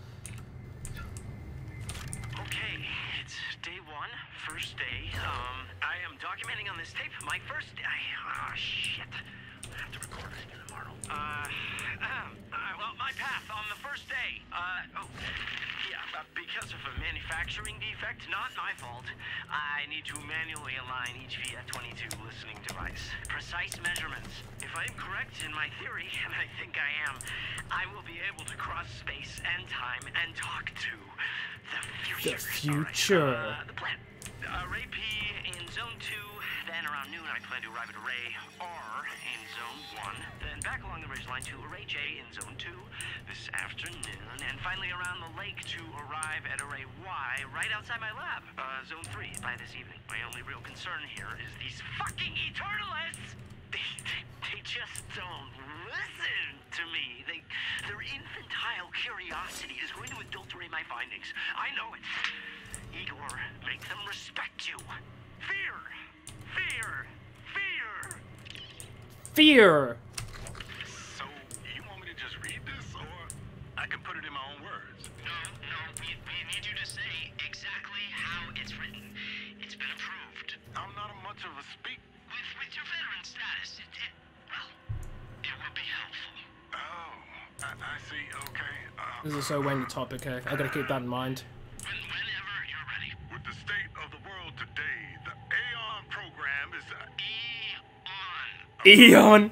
S3: In zone 2 this afternoon, and finally around the lake to arrive at array Y right outside my lab, uh, zone 3 by this evening. My only real concern here is these fucking Eternalists! They, they, they just don't listen to me. They, their infantile curiosity is going to adulterate my findings. I know it. Egor, make them respect you. Fear! Fear! Fear!
S1: Fear.
S2: Much of a speak.
S3: With, with your veteran status, it, it, well, it would be helpful.
S2: Oh, I, I see. Okay. Uh,
S1: This is so Wayne the topic. Okay, I gotta keep that in mind.
S3: When, whenever you're ready.
S2: with the state of the world today, the Aeon program is. Uh,
S3: E-on.
S1: Eon.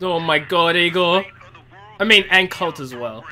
S1: Join my god,
S2: Egor.
S1: I mean, and cult as well.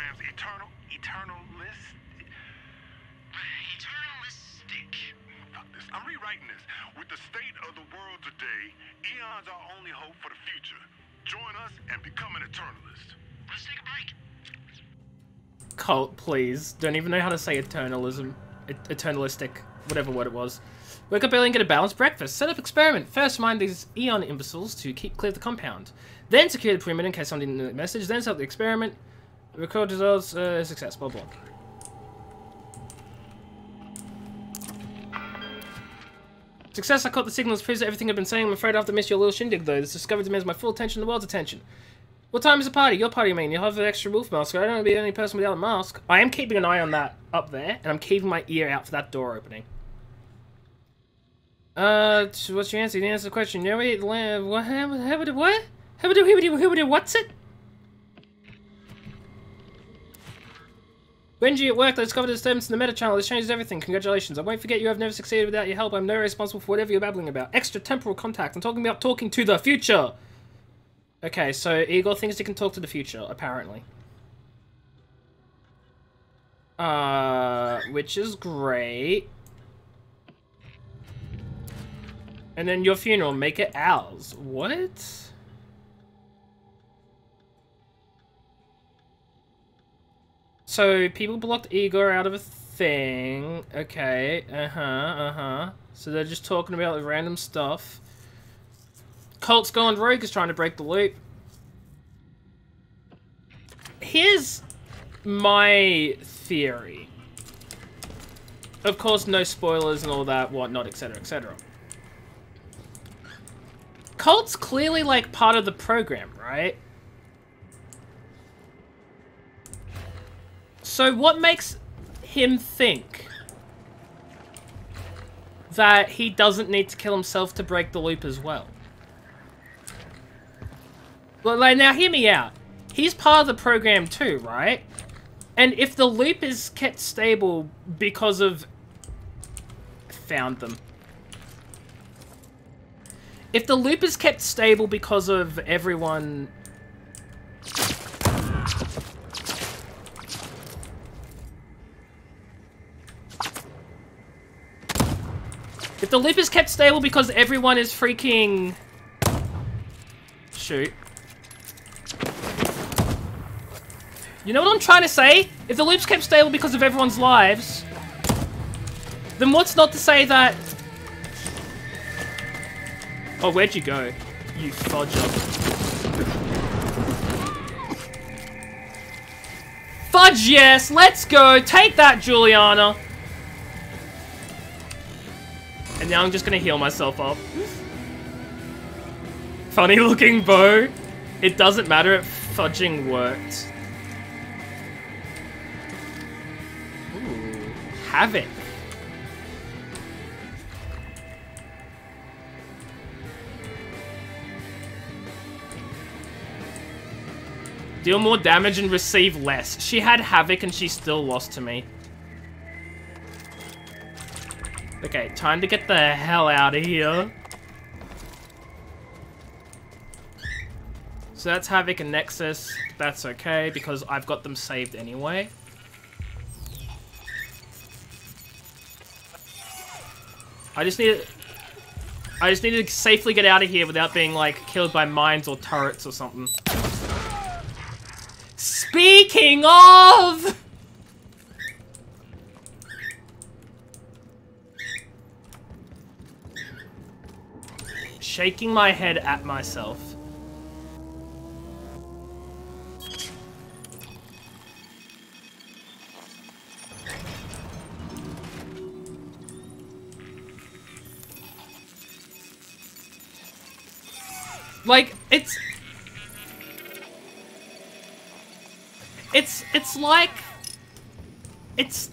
S1: Cult, please. Don't even know how to say eternalism. Et- eternalistic. Whatever word it was. Wake up early and get a balanced breakfast. Set up experiment. First mind these Eon imbeciles to keep clear of the compound. Then secure the perimeter in case something didn't the message. Then up the experiment. Record results. Uh, success. Blah blah. Success, I caught the signals, proves that everything I've been saying. I'm afraid I have to miss your little shindig, though. This discovery demands my full attention, the world's attention. What time is the party? Your party, I mean. You'll have an extra wolf mask. I don't want to be the only person without a mask. I am keeping an eye on that up there, and I'm keeping my ear out for that door opening. Uh, what's your answer? You didn't answer the question. Wait, la- what? How, how, what? What? What's it? Wenjie at work, I discovered a disturbance in the meta channel. This changes everything. Congratulations. I won't forget you. I've never succeeded without your help. I'm no responsible for whatever you're babbling about. Extra temporal contact. I'm talking about talking to the future. Okay, so Egor thinks he can talk to the future, apparently. Uh, which is great. And then your funeral, make it ours. What? So people blocked Egor out of a thing. Okay, uh-huh, uh-huh. So they're just talking about random stuff. Colt's gone rogue is trying to break the loop. Here's my theory. Of course, no spoilers and all that, whatnot, etc., etc. Colt's clearly, like, part of the program, right? So what makes him think that he doesn't need to kill himself to break the loop as well? Well, like, now hear me out. He's part of the program too, right? And if the loop is kept stable because of... Found them. If the loop is kept stable because of everyone... If the loop is kept stable because everyone is freaking... Shoot. You know what I'm trying to say? If the loop's kept stable because of everyone's lives, then what's not to say that... Oh, where'd you go? You fudger. Fudge, yes! Let's go! Take that, Julianna! And now I'm just gonna heal myself up. Funny looking bow. It doesn't matter if fudging worked. Ooh, Havoc. Deal more damage and receive less. She had Havoc and she still lost to me. Okay, time to get the hell out of here. So that's Havoc and Nexus. That's okay, because I've got them saved anyway. I just need to... I just need to safely get out of here without being, like, killed by mines or turrets or something. Speaking of... Shaking my head at myself. Like, it's... It's, it's like... It's...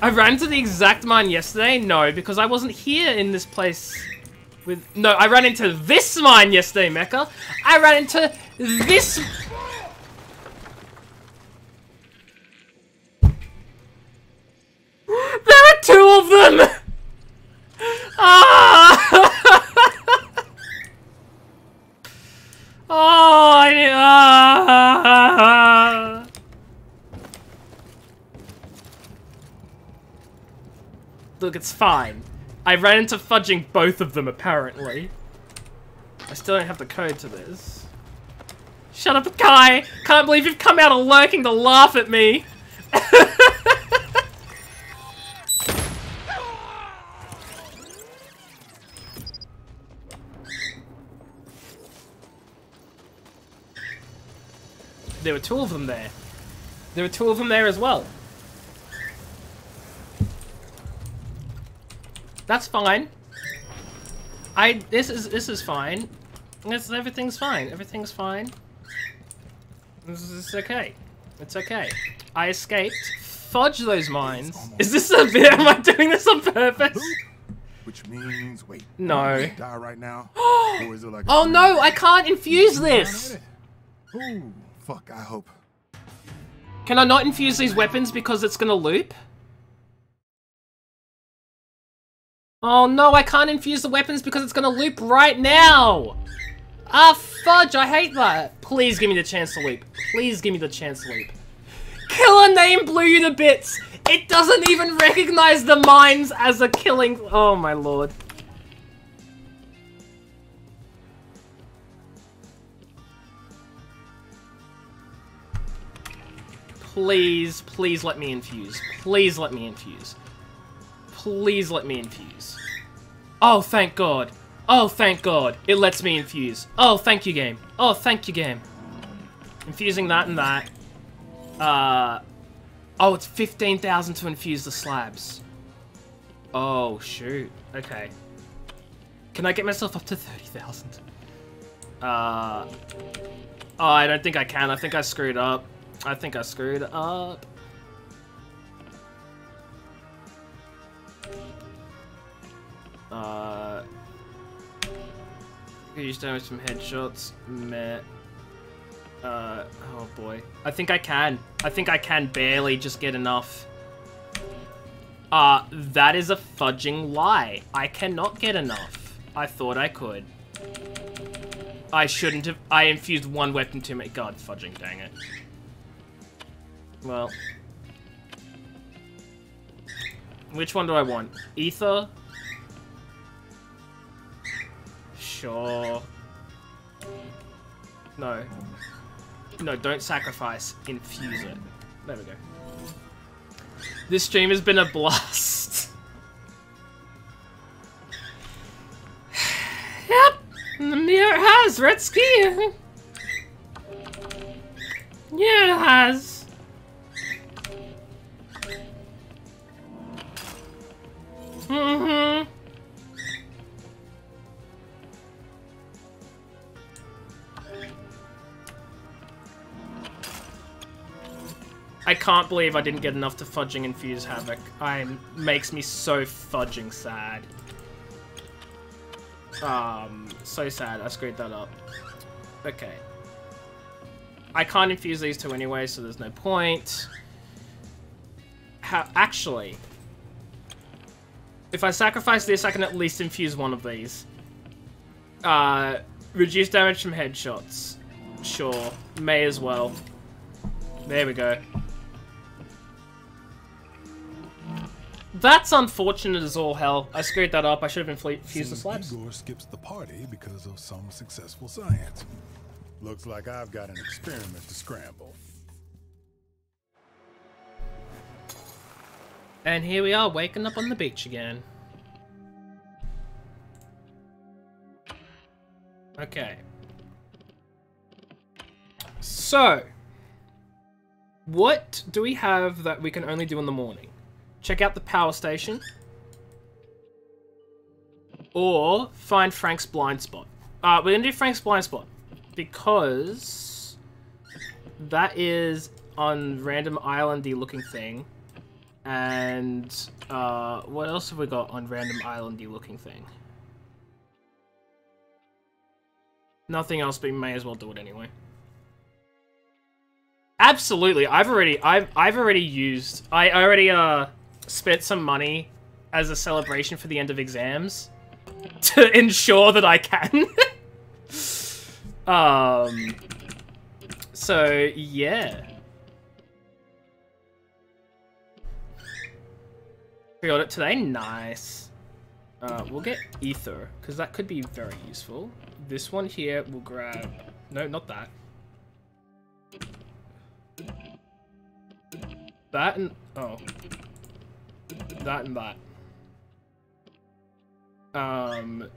S1: I ran into the exact mine yesterday? No, because I wasn't here in this place with... No, I ran into this mine yesterday, Mecca. I ran into this... Look, it's fine. I ran into fudging both of them, apparently. I still don't have the code to this. Shut up, Kai! Can't believe you've come out of lurking to laugh at me! there were two of them there. There were two of them there as well. That's fine. I this is this is fine. It's, everything's fine. Everything's fine. This is okay. It's okay. I escaped. Fudge those mines. Is this a bit? Am I doing this on purpose?
S2: Which means, wait.
S1: No.
S2: Die right now? Oh, it like?
S1: Oh no, I can't infuse this!
S2: Ooh, fuck. I hope.
S1: Can I not infuse these weapons because it's gonna loop? Oh no, I can't infuse the weapons because it's gonna loop right now! Ah, fudge, I hate that. Please give me the chance to loop. Please give me the chance to loop. Killer name blew you to bits! It doesn't even recognize the mines as a killing- Oh my lord. Please, please let me infuse. Please let me infuse. Please let me infuse. Oh, thank God. Oh, thank God. It lets me infuse. Oh, thank you, game. Oh, thank you, game. Infusing that and that. Uh, oh, it's 15,000 to infuse the slabs. Oh, shoot. Okay. Can I get myself up to 30,000? Uh, oh, I don't think I can. I think I screwed up. I think I screwed up. Uh, use damage from headshots. Meh. Uh, oh boy. I think I can. I think I can barely just get enough. Uh, that is a fudging lie. I cannot get enough. I thought I could. I shouldn't have. I infused one weapon too many. God, fudging, dang it. Well. Which one do I want? Ether? Sure. No. No, don't sacrifice. Infuse it. There we go. This stream has been a blast. yep. Yeah, it has. Red ski. Yeah, it has. Mm-hmm. I can't believe I didn't get enough to fudging infuse havoc. I makes me so fudging sad. Um, so sad. I screwed that up. Okay. I can't infuse these two anyway, so there's no point. How, actually, if I sacrifice this, I can at least infuse one of these. Uh, reduce damage from headshots. Sure. May as well. There we go. That's unfortunate as all hell. I screwed that up. I should have infused the slabs.
S2: Egor skips the party because of some successful science. Looks like I've got an experiment to scramble.
S1: And here we are, waking up on the beach again. Okay. So, what do we have that we can only do in the morning? Check out the power station. Or find Frank's blind spot. Uh, we're gonna do Frank's blind spot because that is on random islandy looking thing. And uh, what else have we got on random islandy looking thing? Nothing else, but we may as well do it anyway. Absolutely, I've already, I've, I've already used, I already uh spent some money as a celebration for the end of exams to ensure that I can. um. So yeah. Pre-order it today? Nice. Uh, we'll get Ether, because that could be very useful. This one here, we'll grab... No, not that. That and... Oh. That and that. Um...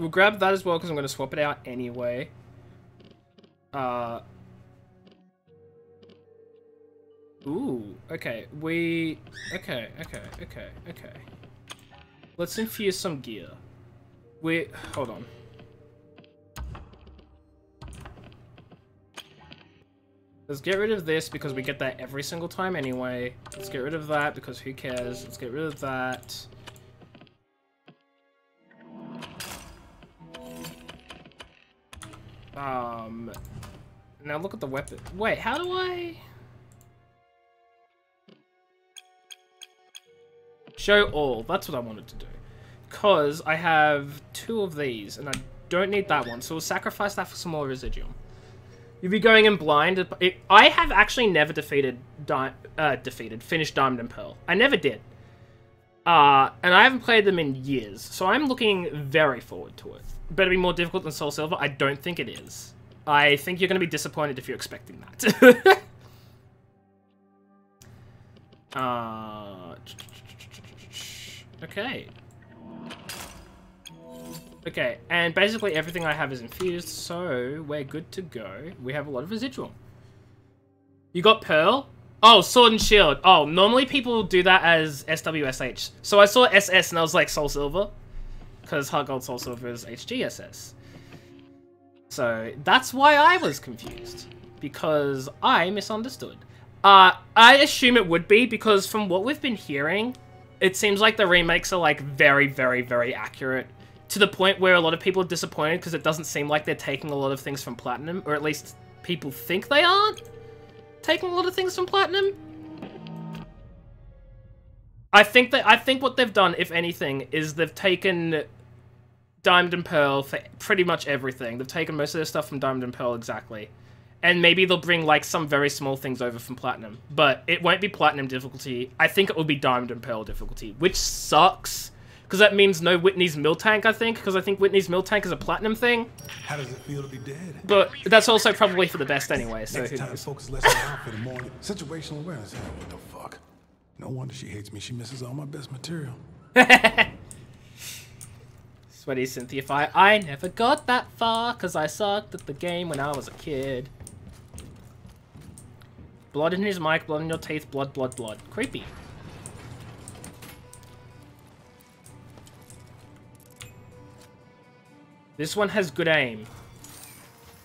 S1: We'll grab that as well, because I'm going to swap it out anyway. Uh... Ooh, okay, we... Okay, okay, okay, okay. Let's infuse some gear. We... Hold on. Let's get rid of this because we get that every single time anyway. Let's get rid of that because who cares? Let's get rid of that. Um, now look at the weapon. Wait, how do I... Show all. That's what I wanted to do. Because I have two of these, and I don't need that one, so we'll sacrifice that for some more residuum. You'll be going in blind. It, I have actually never defeated, uh, defeated, finished Diamond and Pearl. I never did. Uh, and I haven't played them in years, so I'm looking very forward to it. Better be more difficult than Soul Silver? I don't think it is. I think you're going to be disappointed if you're expecting that. uh, okay. Okay, and basically everything I have is infused, so we're good to go. We have a lot of residual. You got Pearl? Oh, Sword and Shield. Oh, normally people do that as SWSH. So I saw SS and I was like, Soul Silver. Because Heart Gold Soul Silver is HGSS. So that's why I was confused. Because I misunderstood. Uh, I assume it would be because from what we've been hearing, it seems like the remakes are like very, very, very accurate. To the point where a lot of people are disappointed because it doesn't seem like they're taking a lot of things from Platinum. Or at least people think they aren't taking a lot of things from Platinum. I think that I think what they've done, if anything, is they've taken Diamond and Pearl for pretty much everything. They've taken most of their stuff from Diamond and Pearl exactly. And maybe they'll bring like some very small things over from Platinum. But it won't be Platinum difficulty. I think it will be Diamond and Pearl difficulty, which sucks. Because that means no Whitney's Miltank, I think. Because I think Whitney's Miltank is a Platinum thing.
S8: How does it feel to be dead?
S1: But that's also probably for the best anyway, so
S8: Next
S1: who knows.
S8: focus less on the and more on situational awareness. What the fuck? No wonder she hates me. She misses all my best material.
S1: Sweaty Cynthia Fire. I never got that far because I sucked at the game when I was a kid. Blood in his mic, blood in your teeth, blood, blood, blood. Creepy. This one has good aim.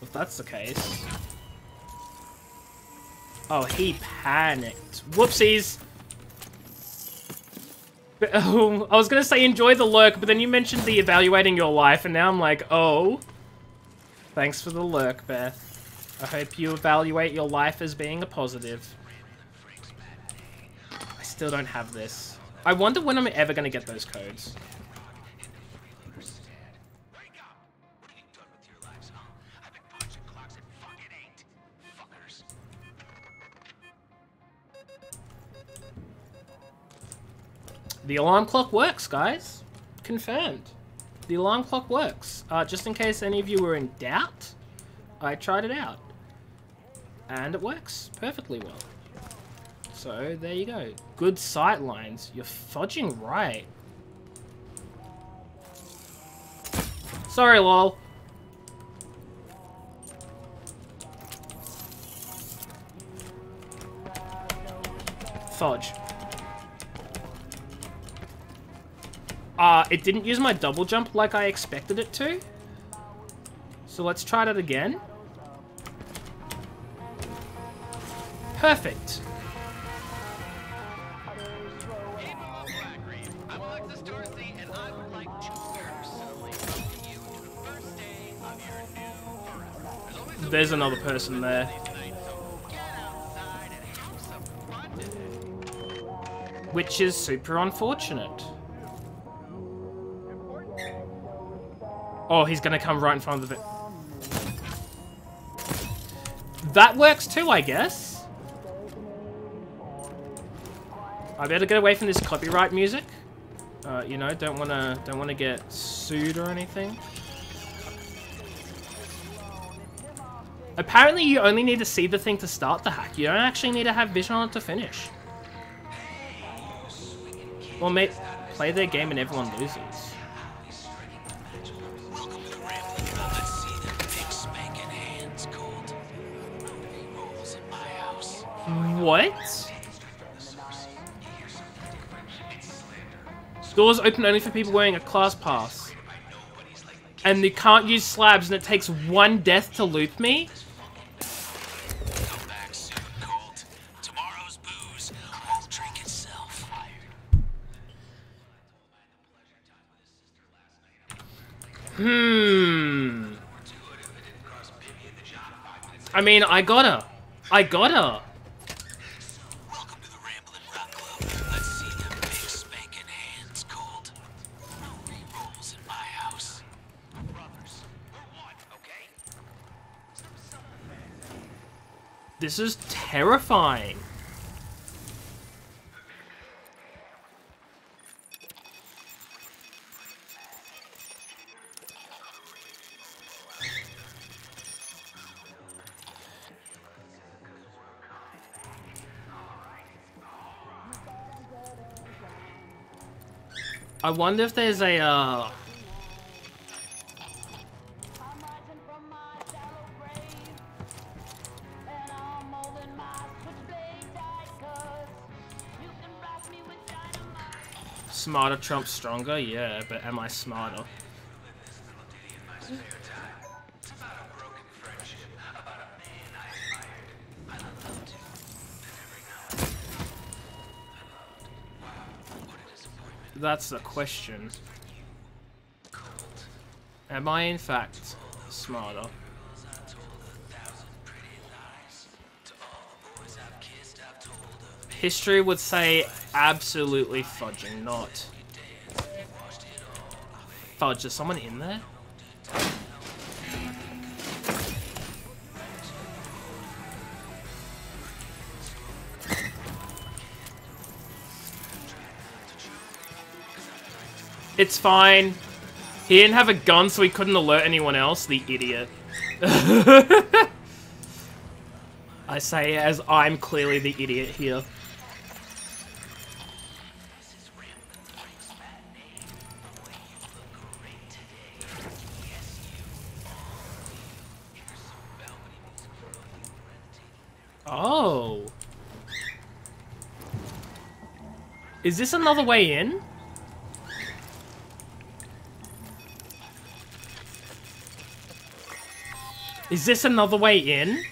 S1: If that's the case. Oh, he panicked. Whoopsies! But, oh, I was gonna say enjoy the lurk, but then you mentioned the evaluating your life, and now I'm like, oh. Thanks for the lurk, Beth. I hope you evaluate your life as being a positive. I still don't have this. I wonder when I'm ever gonna get those codes. The alarm clock works, guys. Confirmed. The alarm clock works. Uh, just in case any of you were in doubt, I tried it out. And it works perfectly well. So, there you go. Good sight lines. You're fudging right. Sorry, lol. Fudge. Uh, it didn't use my double jump like I expected it to. So let's try that again. Perfect.
S7: There's
S1: another person there. Which is super unfortunate. Oh, he's gonna come right in front of it. That works too, I guess. I better get away from this copyright music. Uh, you know, don't wanna don't wanna get sued or anything. Apparently, you only need to see the thing to start the hack. You don't actually need to have vision on it to finish. Well, mate, play their game and everyone loses. What? Doors open only for people wearing a class pass. And you can't use slabs and it takes one death to loot me?
S9: Hmm. I mean, I gotta. I gotta. This is terrifying. I wonder if there's a, uh... Smarter trumps stronger? Yeah, but am I smarter? That's the question. Am I in fact smarter? History would say absolutely fudging, not. Fudge, is someone in there? It's fine. He didn't have a gun, so he couldn't alert anyone else, the idiot. I say as I'm clearly the idiot here. Is this another way in? Is this another way in?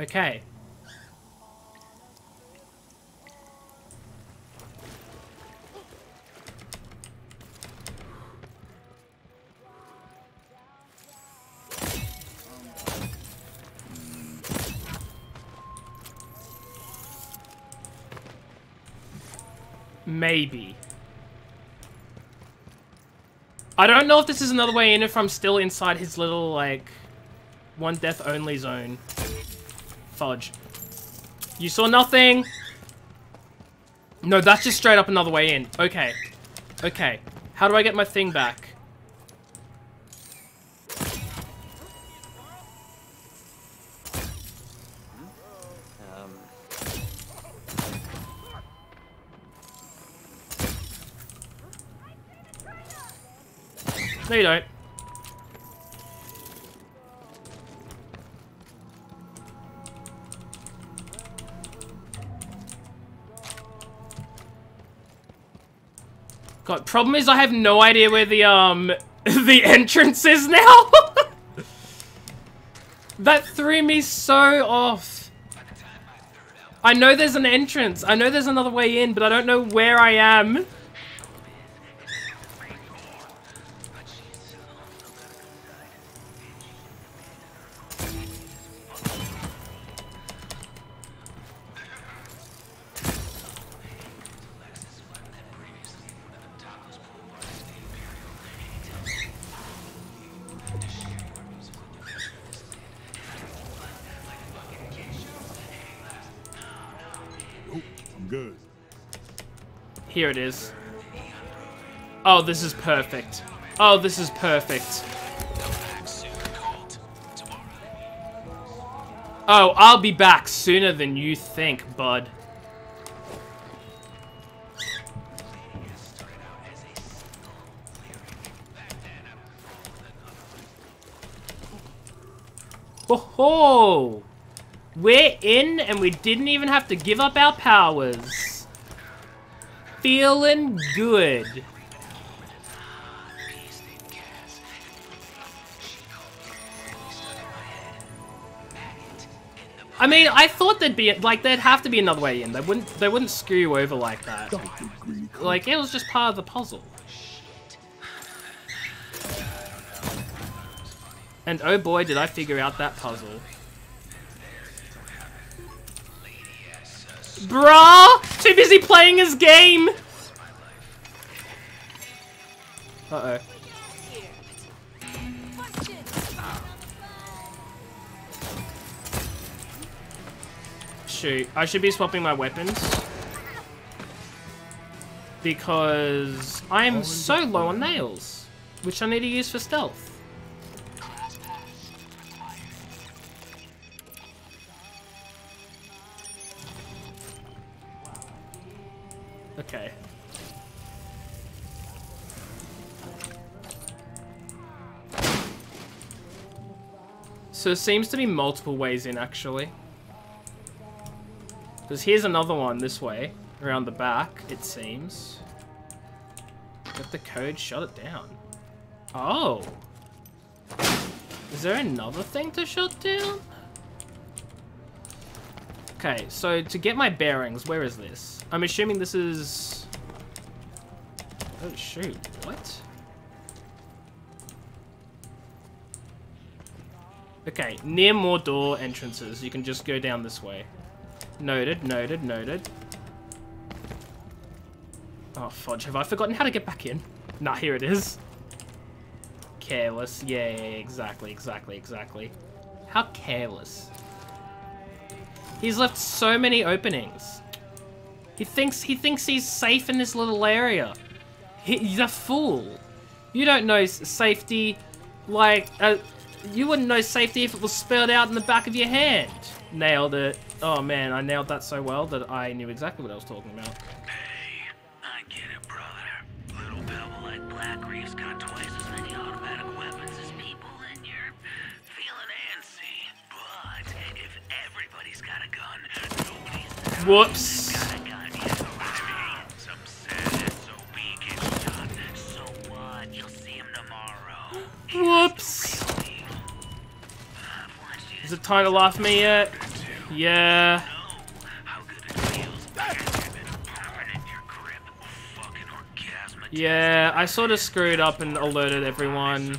S9: Okay. Maybe. I don't know if this is another way in if I'm still inside his little, like, one death only zone. Fudge. You saw nothing? No, that's just straight up another way in. Okay. Okay. How do I get my thing back? No, you don't. God, problem is I have no idea where the, um, the entrance is now. that threw me so off. I know there's an entrance. I know there's another way in, but I don't know where I am. Here it is. Oh, this is perfect. Oh, this is perfect. Oh, I'll be back sooner than you think, bud. Ho ho! We're in and we didn't even have to give up our powers feeling good.
S1: I mean, I thought there'd be like there'd have to be another way in. They wouldn't they wouldn't screw you over like that. Like it was just part of the puzzle. And oh boy, did I figure out that puzzle. Bruh! Too busy playing his game! Uh-oh. Shoot, I should be swapping my weapons. Because I'm so low on nails, which I need to use for stealth. So there seems to be multiple ways in, actually. Because here's another one this way, around the back, it seems. Get the code, shut it down. Oh! Is there another thing to shut down? Okay, so to get my bearings, where is this? I'm assuming this is... Oh shoot, what? Okay, near more door entrances, you can just go down this way. Noted, noted, noted. Oh fudge, have I forgotten how to get back in? Nah, here it is. Careless, yeah, yeah, yeah, exactly, exactly, exactly. How careless. He's left so many openings. He thinks he thinks he's safe in this little area. He, he's a fool. You don't know safety, like, uh, you wouldn't know safety if it was spelled out in the back of your hand. Nailed it. Oh man, I nailed that so well that I knew exactly what I was talking about.
S9: Hey, I get it, brother. Little pebble like Black Reef's got twice as many automatic weapons as people, and you're feeling antsy. But if everybody's got a gun, nobody's
S1: Whoops.
S9: got a gun yet. Some sad SOB gets shot. So what? You'll see him tomorrow.
S1: Whoops.
S9: Popping in your me yet? Yeah.
S1: Yeah, I sort of screwed up and alerted everyone.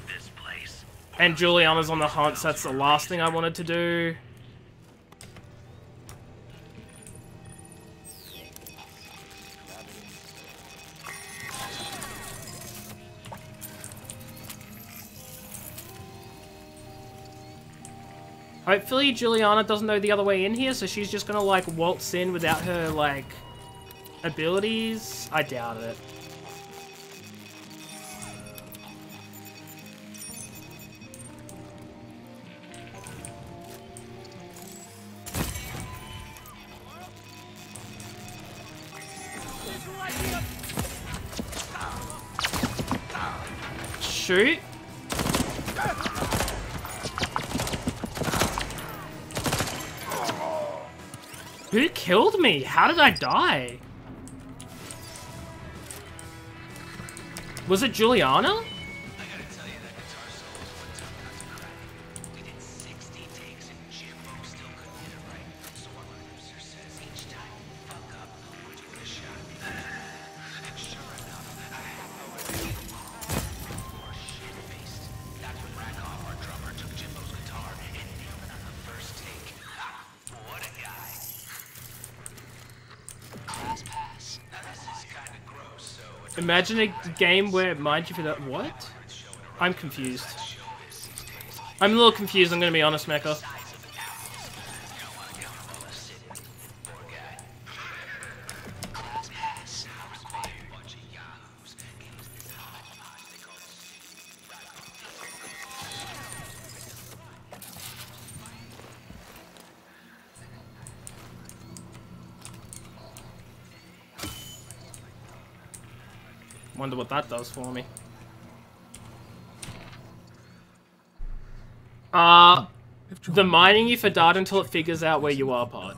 S1: And Julianna's on the hunt, so that's the last thing I wanted to do. Hopefully Julianna doesn't know the other way in here, so she's just gonna like waltz in without her like abilities. I doubt it. Shoot. Who killed me? How did I die? Was it
S9: Julianna?
S1: Imagine a game where it minds you for that. What? I'm confused. I'm a little confused, I'm gonna be honest, Mecha. That does for me. Uh, the mining you for data until it figures out where you are part.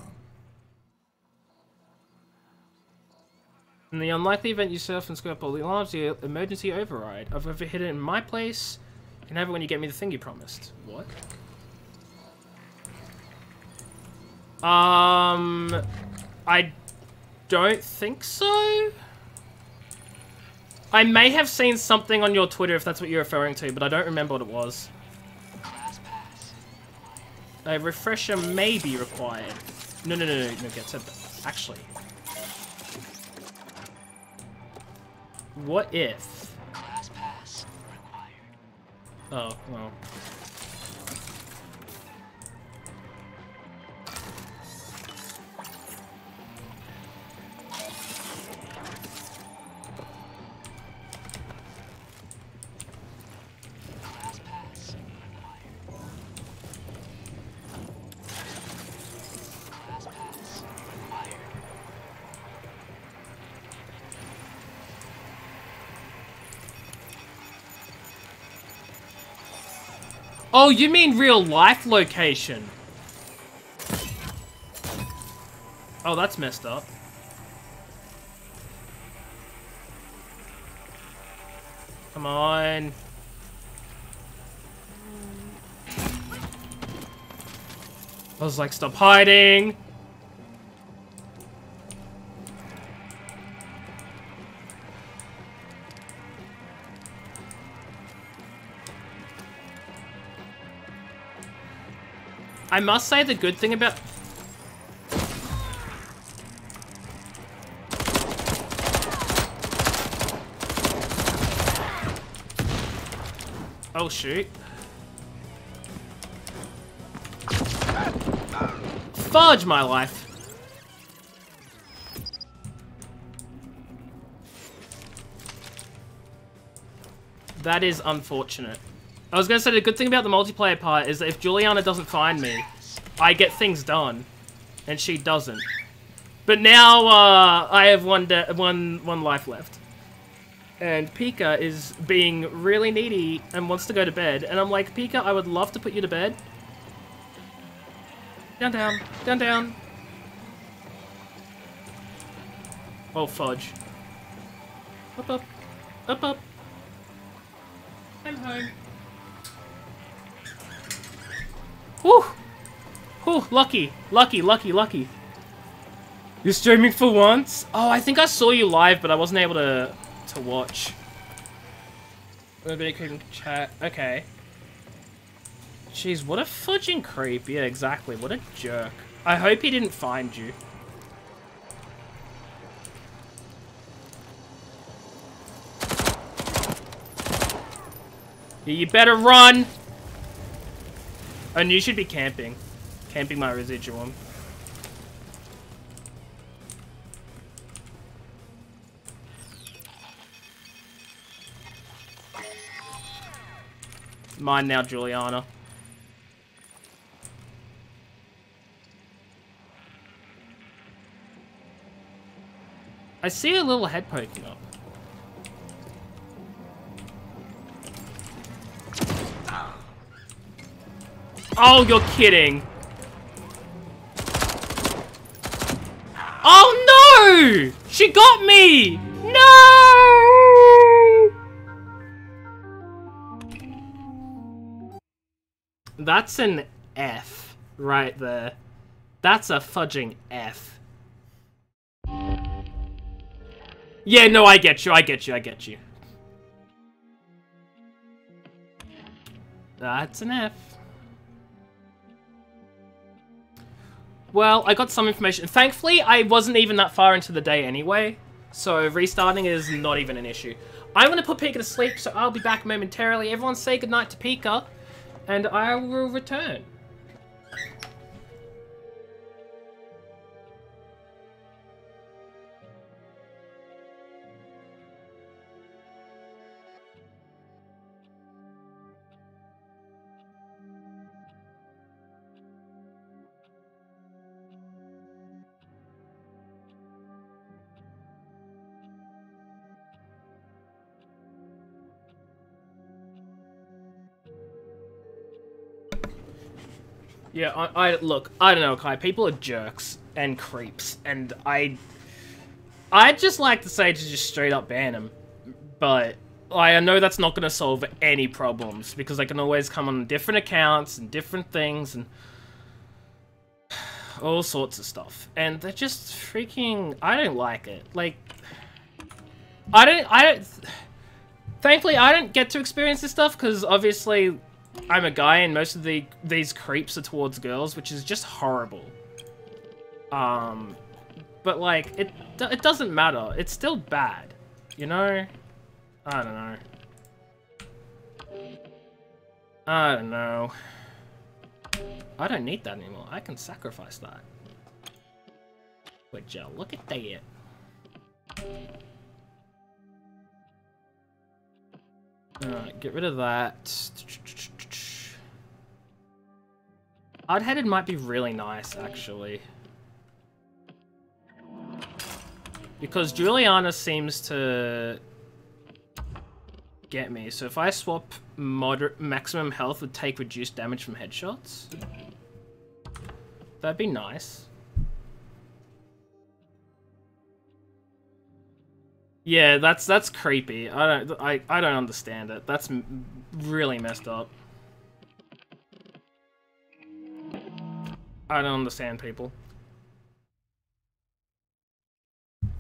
S1: In the unlikely event you surf and scrap all the alarms, the emergency override. I've overhit it in my place. You can have it when you get me the thing you promised. What? Um, I don't think so. I may have seen something on your Twitter if that's what you're referring to, but I don't remember what it was. A refresher may be required. No, no, no, no, no, get said that. Actually. What if? Oh, well. Oh, you mean real life location? Oh, that's messed up. Come on. I was like, stop hiding. I must say the good thing about... Oh, shoot. Fudge my life. That is unfortunate. I was gonna say the good thing about the multiplayer part is that if Julianna doesn't find me, I get things done, and she doesn't. But now uh, I have one one one life left, and Pika is being really needy and wants to go to bed. And I'm like, Pika, I would love to put you to bed. Down, down, down, down. Oh fudge. Up, up, up, up. I'm home. Whew! Whew, lucky, lucky, lucky, lucky. You're streaming for once? Oh, I think I saw you live, but I wasn't able to to watch. Nobody can chat. Okay. Jeez, what a fudging creep. Yeah, exactly. What a jerk. I hope he didn't find you. You better run! And you should be camping. Camping my residuum. Mine now, Julianna. I see a little head poking up. Oh, you're kidding. Oh, no! She got me! No! That's an F right there. That's a fudging F. Yeah, no, I get you, I get you, I get you. That's an F. Well, I got some information. Thankfully, I wasn't even that far into the day anyway, so restarting is not even an issue. I'm going to put Pika to sleep, so I'll be back momentarily. Everyone say goodnight to Pika, and I will return. Yeah, I, I look. I don't know, Kai. People are jerks and creeps, and I, I'd just like to say to just straight up ban them, but I know that's not going to solve any problems because they can always come on different accounts and different things, and all sorts of stuff, and they're just freaking. I don't like it. Like, I don't. I don't. Thankfully, I don't get to experience this stuff because obviously, I'm a guy, and most of the these creeps are towards girls, which is just horrible. Um, but like, it it doesn't matter. It's still bad, you know. I don't know. I don't know. I don't need that anymore. I can sacrifice that. Wait, Joe, look at that. Alright, get rid of that. Hard-headed might be really nice, actually. Because Julianna seems to get me. So if I swap moderate maximum health would take reduced damage from headshots. That'd be nice. Yeah, that's that's creepy. I don't I I don't understand it. That's really messed up. I don't understand people.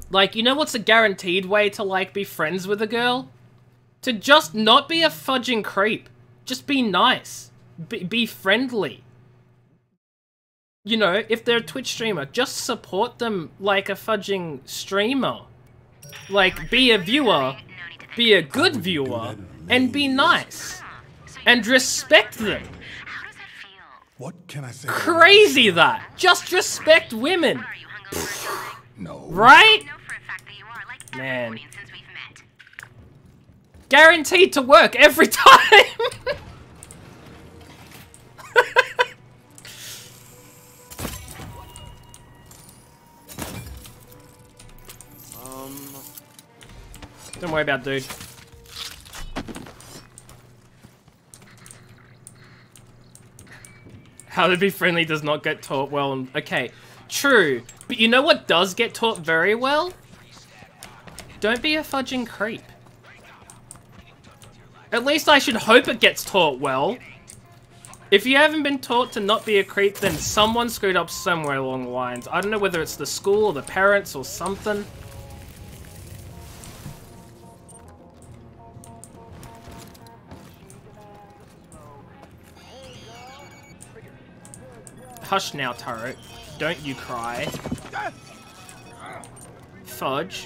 S1: Like, you know what's a guaranteed way to like be friends with a girl? To just not be a fudging creep. Just be nice. Be, be friendly. You know, if they're a Twitch streamer, just support them like a fudging streamer. Like, be a viewer, be a good viewer, and be nice. And respect them.
S8: What can I say?
S1: Crazy that! Just respect women!
S8: No.
S1: Right? Man. Guaranteed to work every time!
S6: Um,
S1: Don't worry about dude. How to be friendly does not get taught well. Okay, true. But you know what does get taught very well? Don't be a fudging creep. At least I should hope it gets taught well. If you haven't been taught to not be a creep, then someone screwed up somewhere along the lines. I don't know whether it's the school or the parents or something. Hush now, turret. Don't you cry. Fudge.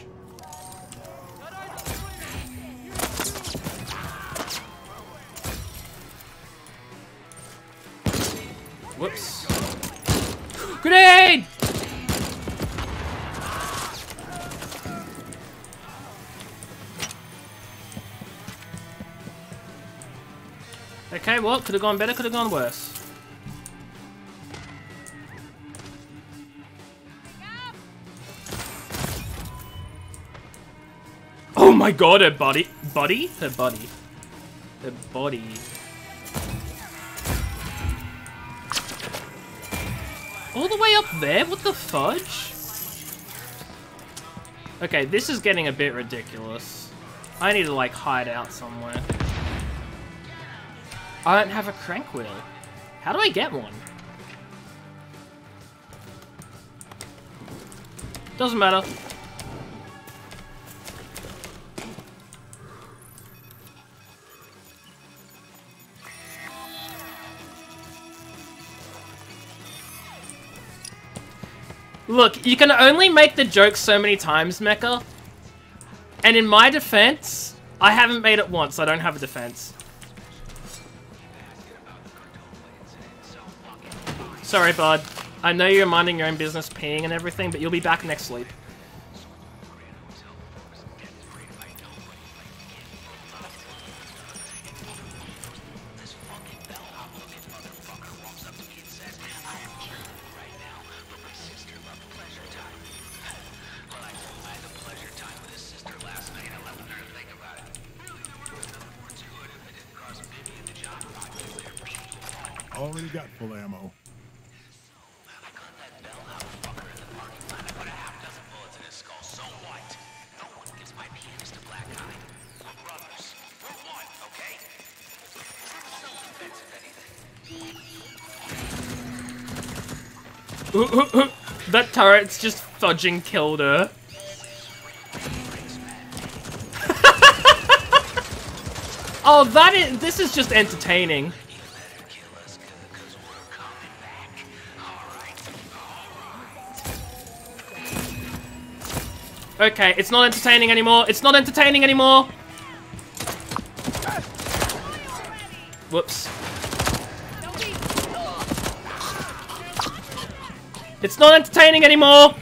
S1: Whoops. Grenade! Okay, well, could have gone better, could have gone worse. Oh my god, her body. Body? Her body. Her body. All the way up there? What the fudge? Okay, this is getting a bit ridiculous. I need to, like, hide out somewhere. I don't have a crank wheel. How do I get one? Doesn't matter. Look, you can only make the joke so many times, Mecha. And in my defense, I haven't made it once. I don't have a defense. Sorry, bud. I know you're minding your own business, peeing and everything, but you'll be back next sleep.
S8: Already got full ammo.
S1: that turret's just fudging killed her. oh, that is. This is just entertaining. Okay, it's not entertaining anymore. It's not entertaining anymore. Whoops. It's not entertaining anymore.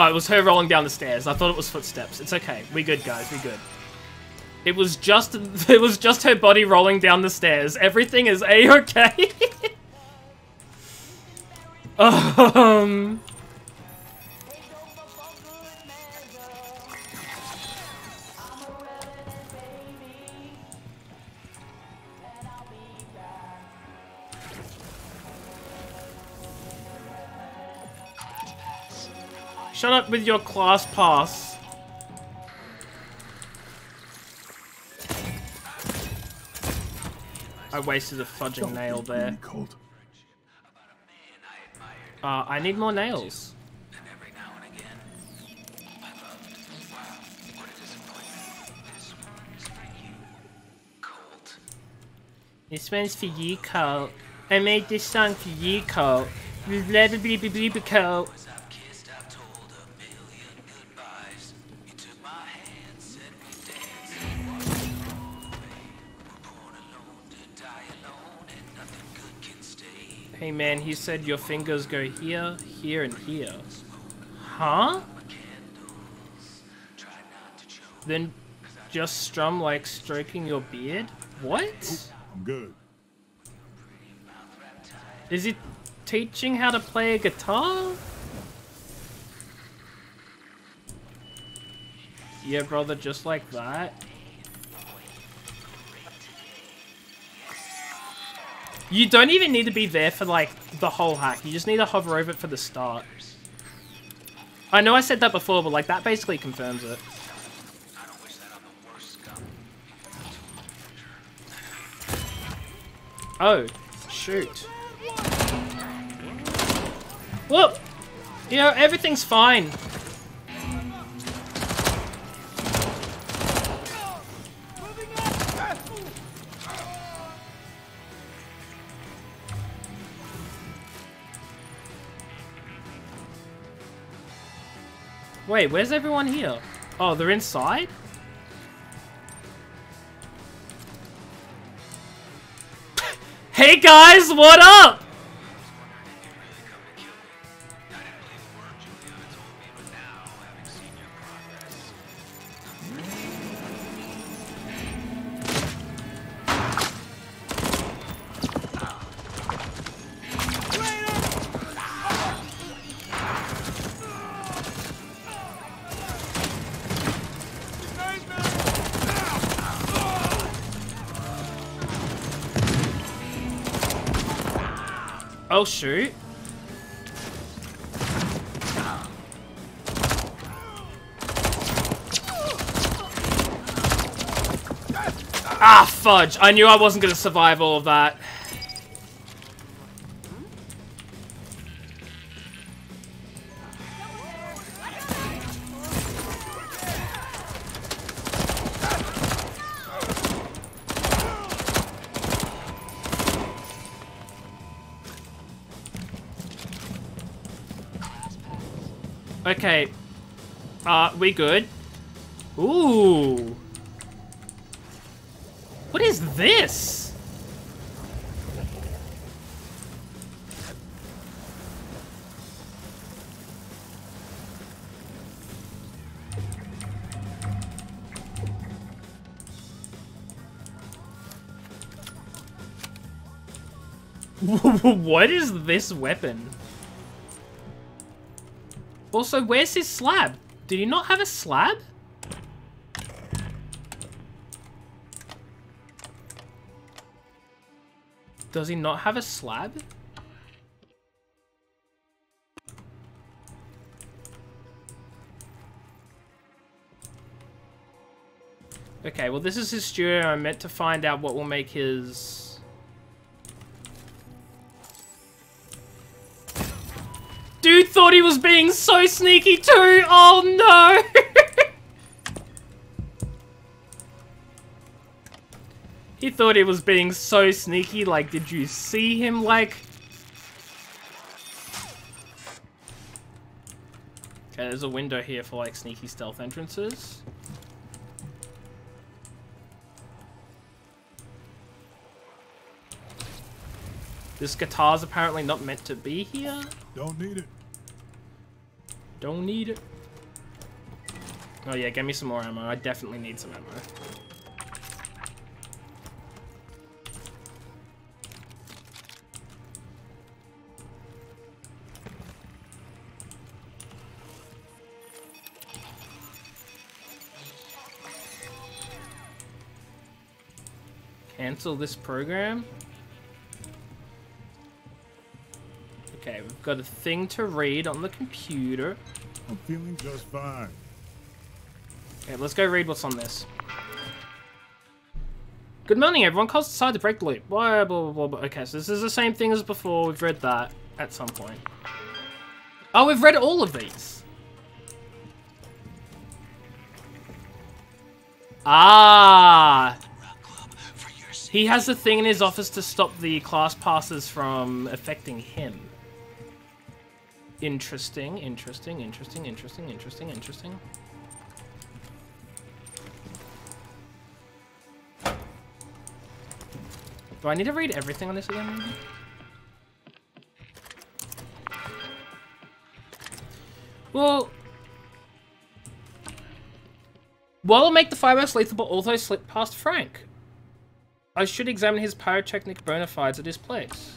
S1: Oh, it was her rolling down the stairs. I thought it was footsteps. It's okay. We good, guys. We good. It was just it was just her body rolling down the stairs. Everything is a-okay. um Shut up with your class pass. I wasted a fudging nail there.
S8: Colt.
S1: Uh, I need more nails. This one's for you, Colt. I made this song for you, Colt. Blah blah blah blah blah blah, Hey man, he said your fingers go here, here, and here. Huh? Then just strum like stroking your beard? What?
S8: I'm good.
S1: Is it teaching how to play a guitar? Yeah, brother, just like that. You don't even need to be there for, like, the whole hack. You just need to hover over it for the start. I know I said that before, but, like, that basically confirms it. Oh, shoot. Whoop! You know, everything's fine. Wait, where's everyone here? Oh, they're inside? hey guys, what up? Shoot. Ah, fudge. I knew I wasn't going to survive all of that. We good? Ooh. What is this? what is this weapon? Also, where's his slab? Did he not have a slab? Does he not have a slab? Okay, well this is his studio. I meant to find out what will make his he was being so sneaky too! Oh no! he thought he was being so sneaky, like did you see him like... Okay, there's a window here for like sneaky stealth entrances. This guitar's apparently not meant to be here.
S8: Don't need it.
S1: Don't need it. Oh yeah, get me some more ammo. I definitely need some ammo. Cancel this program. Okay, we've got a thing to read on the computer.
S8: I'm feeling just fine.
S1: Okay, let's go read what's on this. Good morning, everyone. Cause decided to break the loop. Blah, blah, blah, blah. Okay, so this is the same thing as before. We've read that at some point. Oh, we've read all of these. Ah! He has a thing in his office to stop the class passes from affecting him. Interesting, interesting, interesting, interesting, interesting, interesting. Do I need to read everything on this again? Well... While it'll make the fireworks lethal, but also slip past Frank. I should examine his pyrotechnic bona fides at his place.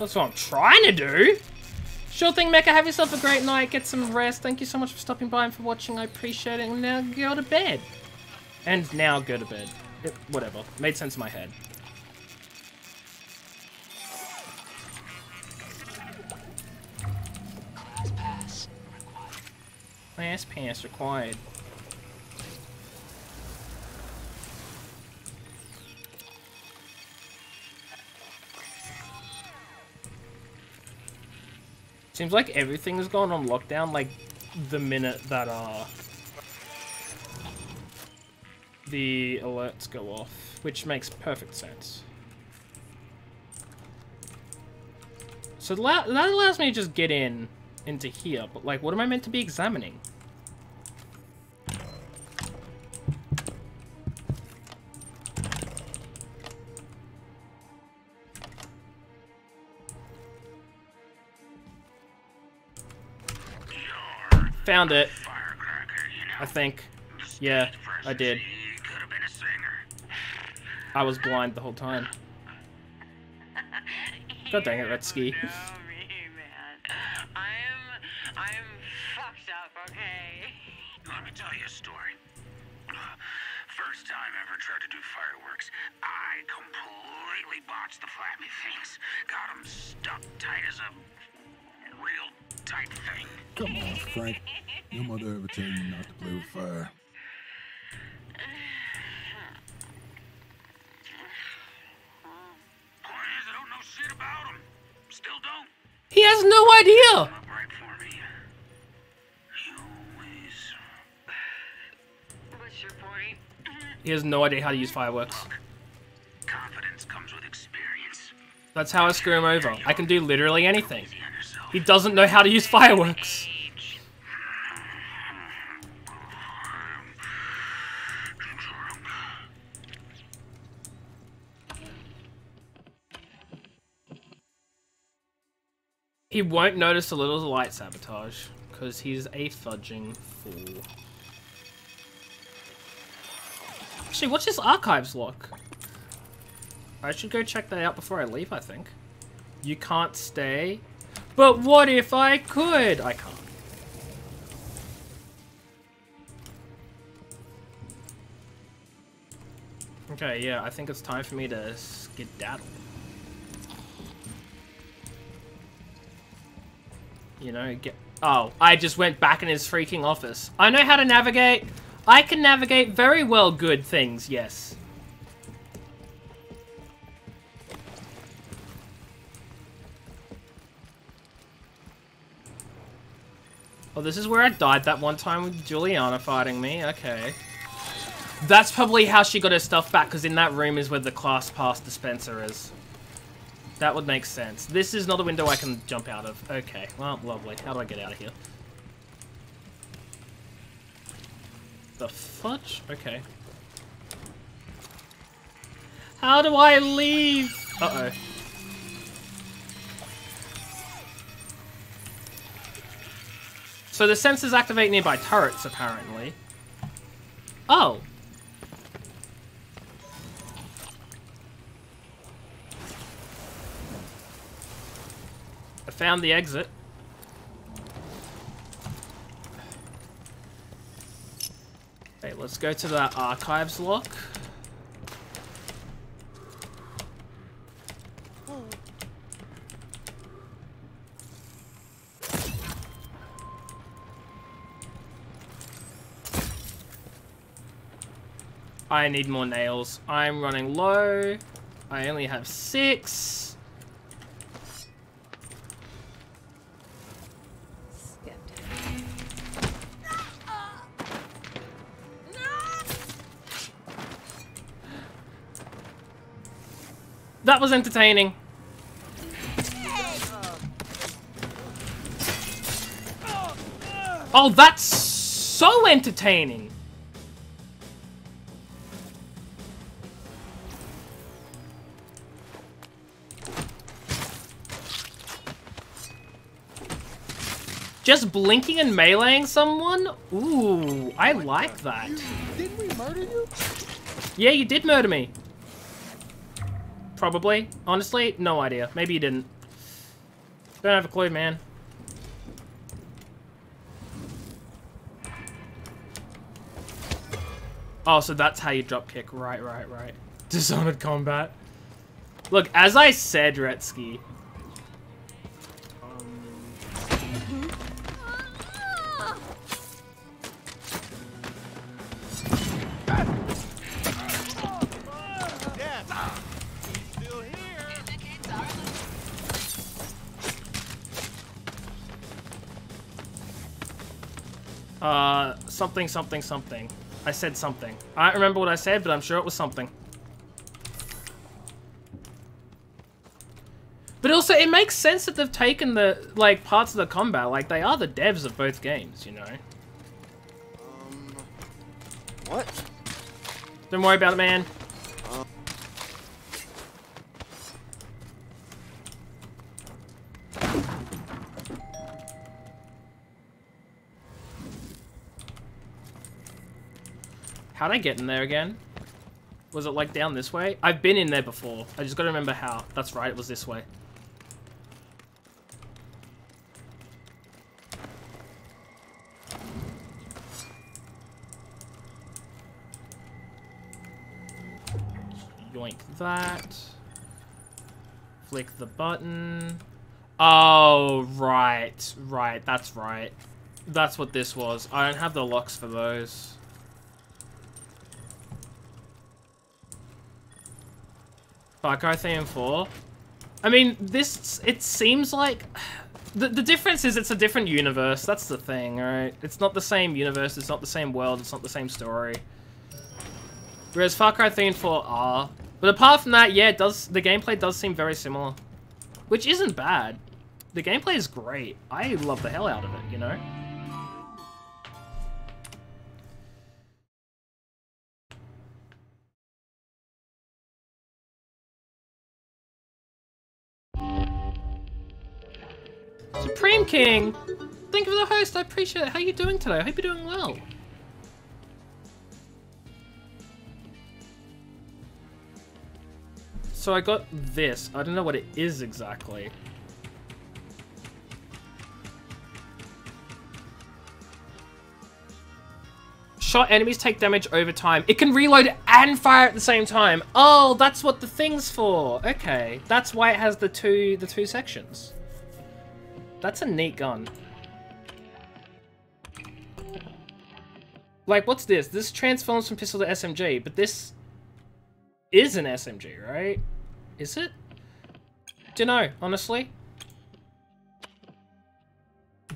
S1: That's what I'm trying to do. Sure thing, Mecca. Have yourself a great night. Get some rest. Thank you so much for stopping by and for watching. I appreciate it. And now go to bed. And now go to bed. It, whatever. Made sense in my head. Class pass required. Seems like everything is going on lockdown, like, the minute that, uh, the alerts go off, which makes perfect sense. So that allows me to just get in into here, but, like, what am I meant to be examining? Found it. I think. Yeah, I did. I was blind the whole time. God dang it, Retsky.
S3: I'm fucked up, okay?
S2: Let me tell you a story. First time I ever tried to do fireworks, I completely botched the flappy things. Got them stuck tight as a real tight thing.
S8: Come on, Frank. Your mother ever tell you not to play with fire?
S2: Point is, I don't know shit about them. Still don't.
S1: He has no idea!
S2: Up right for me. You always.
S3: What's your point?
S1: He has no idea how to use fireworks.
S2: Confidence comes with experience.
S1: That's how I screw him over. I can do literally anything. He doesn't know how to use fireworks. He won't notice a little light sabotage, because he's a fudging fool. Actually, what's this archives look? I should go check that out before I leave, I think. You can't stay? But what if I could? I can't. Okay, yeah, I think it's time for me to skedaddle. You know, get Oh, I just went back in his freaking office. I know how to navigate. I can navigate very well good things, yes. Oh, this is where I died that one time with Julianna fighting me. Okay. That's probably how she got her stuff back, because in that room is where the class pass dispenser is. That would make sense. This is not a window I can jump out of. Okay, well, lovely. How do I get out of here? The fudge? Okay. How do I leave? Uh-oh. So the sensors activate nearby turrets, apparently. Oh. I found the exit. Okay, let's go to that archives lock. I need more nails. I'm running low. I only have six. That was entertaining. Oh, that's so entertaining. Just blinking and meleeing someone? Ooh, I like that.
S5: Didn't we murder you?
S1: Yeah, you did murder me. Probably. Honestly, no idea. Maybe you didn't. Don't have a clue, man. Oh, so that's how you drop kick. Right, right, right. Dishonored combat. Look, as I said, Retsky. Something, something, something. I said something. I don't remember what I said, but I'm sure it was something. But also, it makes sense that they've taken the, like, parts of the combat. Like, they are the devs of both games, you know?
S6: Um, what?
S1: Don't worry about it, man. How'd I get in there again? Was it like down this way? I've been in there before. I just gotta remember how. That's right, it was this way. Yoink that. Flick the button. Oh, right. Right, that's right. That's what this was. I don't have the locks for those. Far Cry 3 and 4. I mean, this, it seems like... The, the difference is it's a different universe, that's the thing, right? It's not the same universe, it's not the same world, it's not the same story. Whereas Far Cry 3 and 4 are. But apart from that, yeah, it does the gameplay does seem very similar. Which isn't bad. The gameplay is great. I love the hell out of it, you know? King! Thank you for the host, I appreciate it. How are you doing today? I hope you're doing well. So I got this. I don't know what it is exactly. Shot enemies take damage over time. It can reload and fire at the same time. Oh, that's what the thing's for. Okay, that's why it has the two the two sections. That's a neat gun. Like, what's this? This transforms from pistol to SMG, but this is an SMG, right? Is it? Dunno, honestly.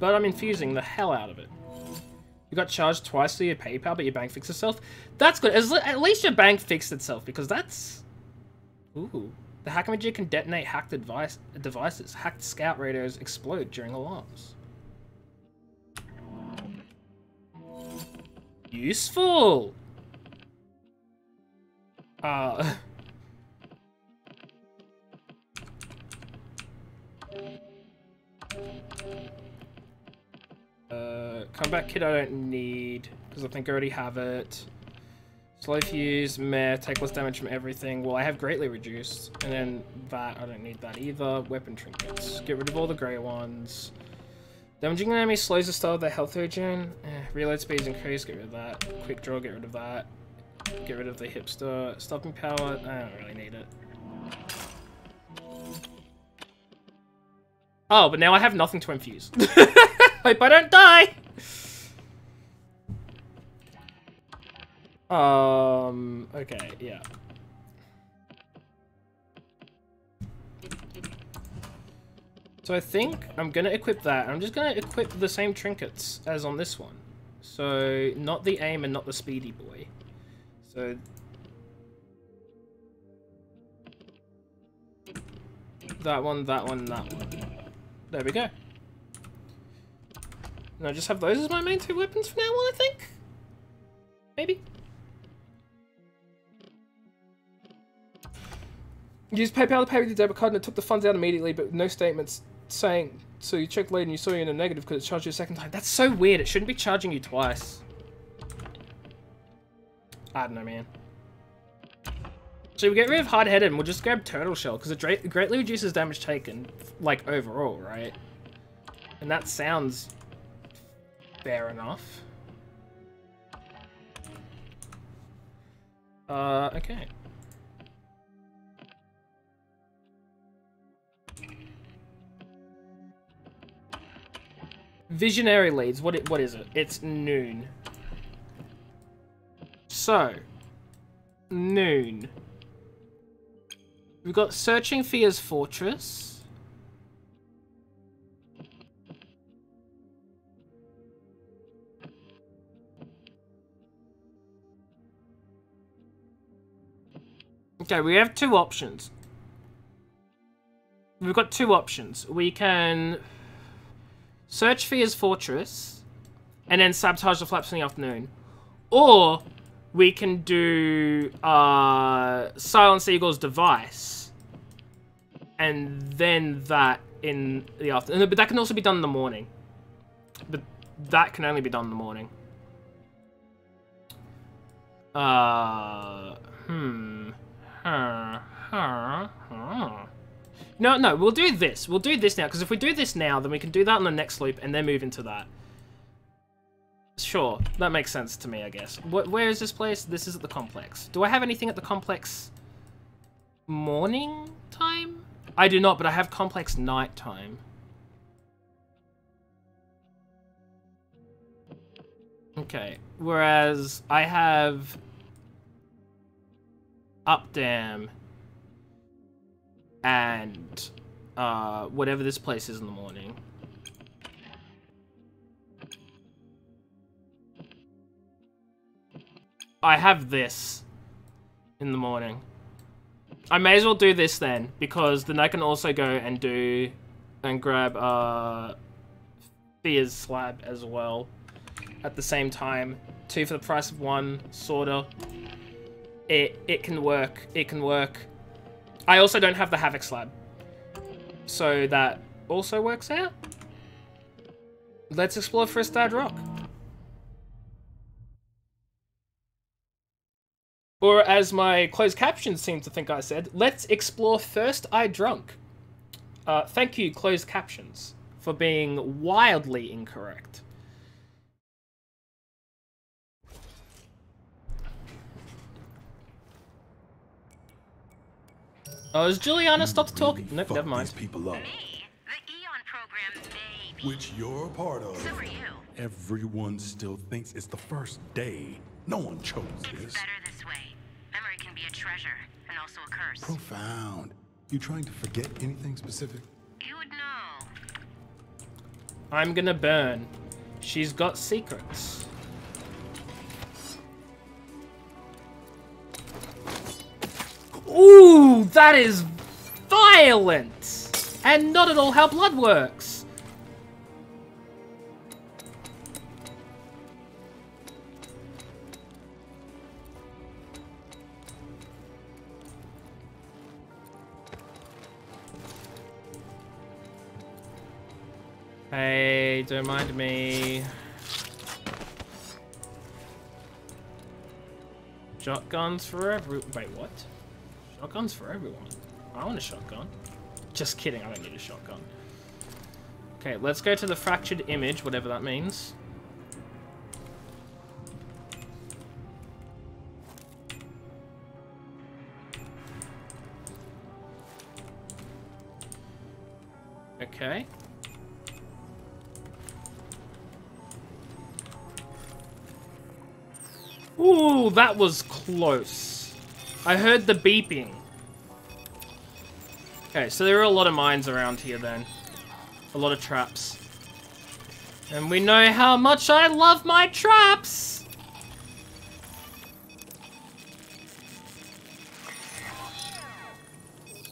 S1: But I'm infusing the hell out of it. You got charged twice through your PayPal, but your bank fixed itself. That's good. At least your bank fixed itself, because that's... Ooh. The hacker can detonate hacked device devices. Hacked scout radios explode during alarms. Useful! Uh... Uh, combat kit I don't need, because I think I already have it. Slow fuse, meh, take less damage from everything. Well, I have greatly reduced. And then that, I don't need that either. Weapon trinkets. Get rid of all the grey ones. Damaging an enemy slows the start of their health regen. Eh, reload speed is increased, get rid of that. Quick draw, get rid of that. Get rid of the hipster. Stopping power, I don't really need it. Oh, but now I have nothing to infuse. Hope I don't die! Um, okay, yeah. So I think I'm gonna equip that. I'm just gonna equip the same trinkets as on this one. So, not the aim and not the speedy boy. So... That one, that one, that one. There we go. And I just have those as my main two weapons for now I think? Maybe? Used PayPal to pay with your debit card and it took the funds out immediately, but no statements saying. So you checked later and you saw you're in a negative because it charged you a second time. That's so weird. It shouldn't be charging you twice. I don't know, man. So we get rid of hard headed and we'll just grab turtle shell because it greatly reduces damage taken, like overall, right? And that sounds fair enough. Uh, okay. Visionary leads. What? It, what is it? It's noon. So, noon. We've got searching Fia's fortress. Okay, we have two options. We've got two options. We can search Fia's fortress and then sabotage the flaps in the afternoon. Or we can do uh, Silence Eagle's device and then that in the afternoon. But that can also be done in the morning. But that can only be done in the morning. Uh, hmm. Huh, huh, huh. No, no, we'll do this. We'll do this now, because if we do this now, then we can do that on the next loop and then move into that. Sure, that makes sense to me, I guess. Wh where is this place? This is at the complex. Do I have anything at the complex morning time? I do not, but I have complex night time. Okay, whereas I have Updaam and uh, whatever this place is in the morning. I have this in the morning. I may as well do this then, because then I can also go and do and grab uh, Fia's slab as well at the same time. Two for the price of one, sorta. It it can work. It can work. I also don't have the Havoc slab. So that also works out. Let's explore Fristad Rock. Or as my closed captions seem to think I said, let's explore First I Drunk. Uh, thank you, closed captions, for being wildly incorrect. Oh, is Julianna stopped talking? Nope,
S8: Fuck
S1: never mind.
S8: people up.
S4: Me? The AEON program may
S8: which you're a part of.
S4: So are you.
S8: Everyone still thinks it's the first day. No one chose
S4: It's
S8: this.
S4: better this way. Memory can be a treasure and also a curse.
S8: Profound. You trying to forget anything specific?
S4: You would know.
S1: I'm gonna burn. She's got secrets. Ooh, that is violent! And not at all how blood works. Hey, don't mind me. Shotguns for every- wait, what? Shotguns for everyone. I want a shotgun. Just kidding, I don't need a shotgun. Okay, let's go to the fractured image, whatever that means. Okay. Ooh, that was close. I heard the beeping. Okay, so there are a lot of mines around here then. A lot of traps. And we know how much I love my traps!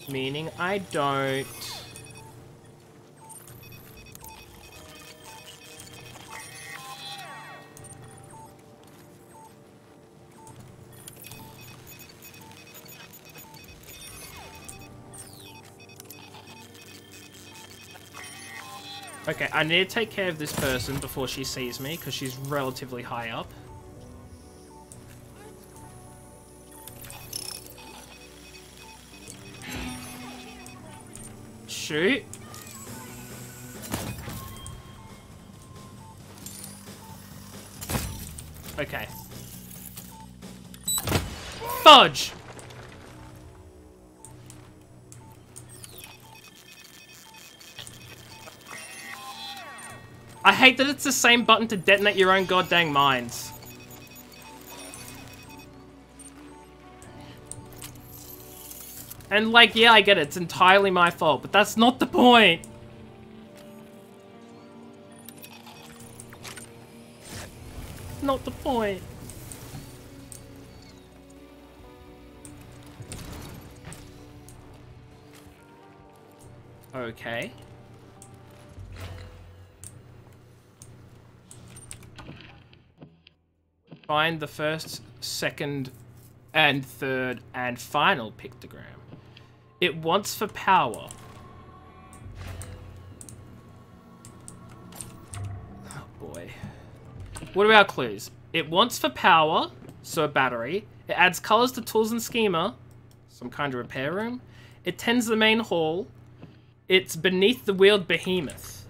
S1: Meaning I don't. Okay, I need to take care of this person before she sees me, because she's relatively high up. Shoot. Okay. Fudge! Hate that it's the same button to detonate your own goddamn mines. And like, yeah, I get it. It's entirely my fault, but that's not the point. Not the point. Okay. Find the first, second, and third, and final pictogram. It wants for power. Oh boy. What are our clues? It wants for power, so a battery. It adds colors to tools and schema, some kind of repair room. It tends the main hall. It's beneath the wheeled behemoth.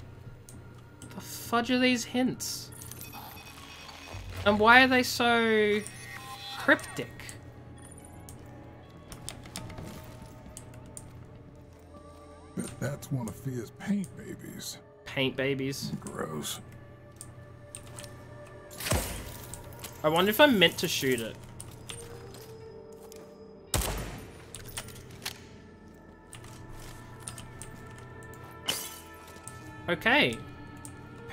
S1: The fudge are these hints? And why are they so cryptic?
S8: Bet that's one of Fia's paint babies.
S1: Paint babies.
S8: Gross.
S1: I wonder if I'm meant to shoot it. Okay.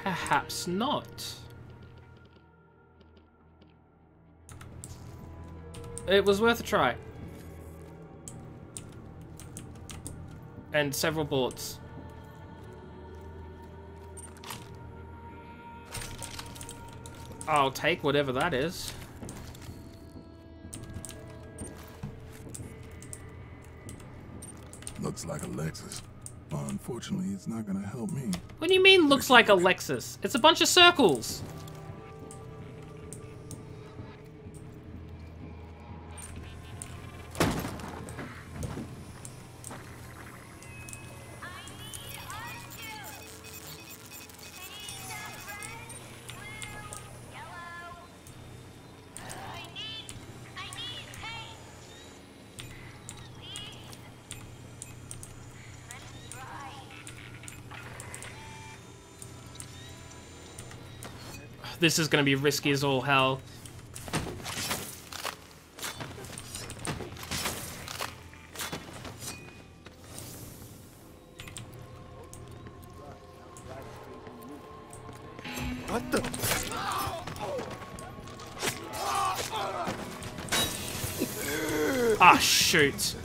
S1: Perhaps not. It was worth a try. And several bullets. I'll take whatever that is.
S8: Looks like a Lexus. Unfortunately, it's not gonna help me.
S1: What do you mean looks like a Lexus? It's a bunch of circles. This is gonna be risky as all hell.
S6: What the?
S1: Ah. Shoot.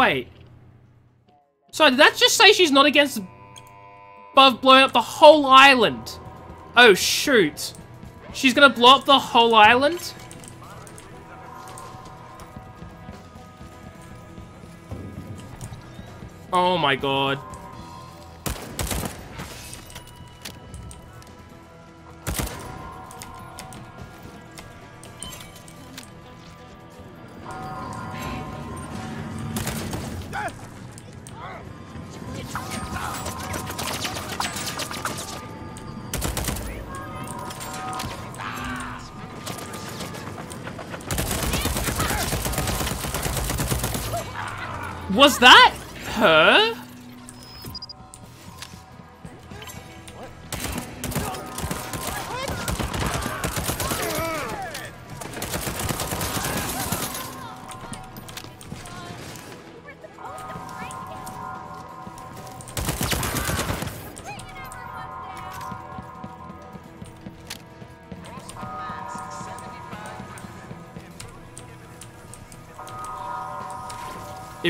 S1: Wait. So did that just say she's not against above blowing up the whole island? Oh shoot. She's gonna blow up the whole island? Oh my god.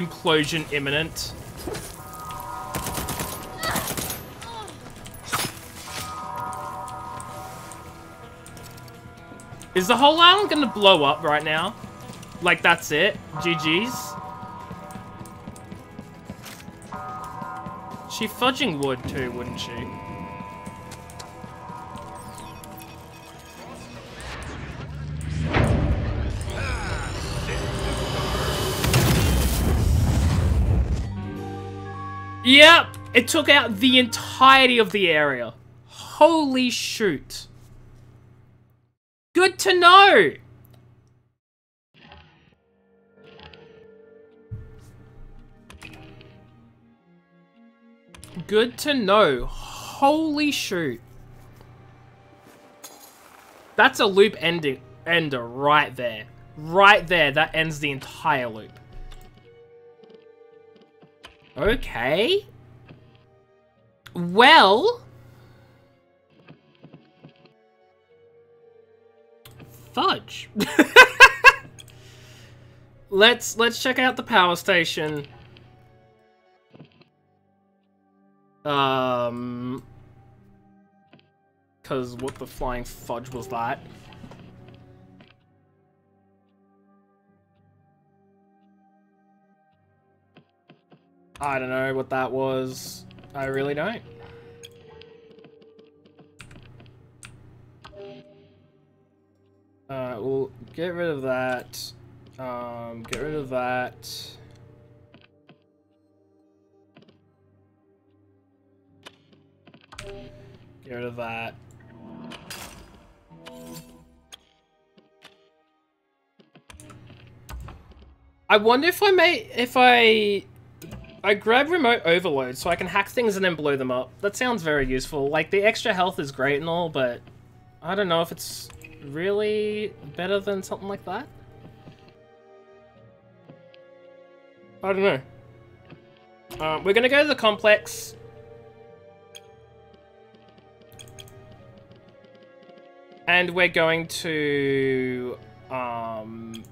S1: Implosion imminent. Is the whole island gonna blow up right now? Like that's it? GG's? She fudging would too, wouldn't she? Yep, it took out the entirety of the area. Holy shoot. Good to know. Good to know. Holy shoot. That's a loop ending ender right there. Right there, that ends the entire loop. Okay. Well. Fudge. let's let's check out the power station. Um cuz what the flying fudge was that? I don't know what that was. I really don't. Uh, we'll get rid of that. Um, get rid of that. Get rid of that. I wonder if I may, if I I grab remote overload so I can hack things and then blow them up. That sounds very useful. Like, the extra health is great and all, but I don't know if it's really better than something like that. I don't know. Um, we're gonna go to the complex. And we're going to, um,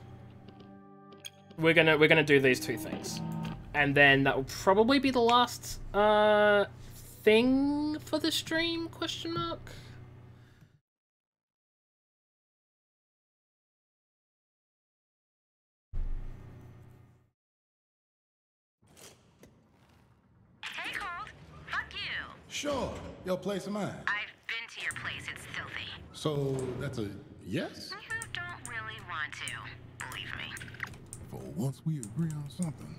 S1: we're gonna, we're gonna do these two things and then that will probably be the last uh thing for the stream question mark
S4: Hey, Colt. Fuck you.
S8: Sure, your place or mine.
S4: I've been to your place. It's filthy.
S8: So that's a yes?
S4: You don't really want to, believe me.
S10: For once we agree on something,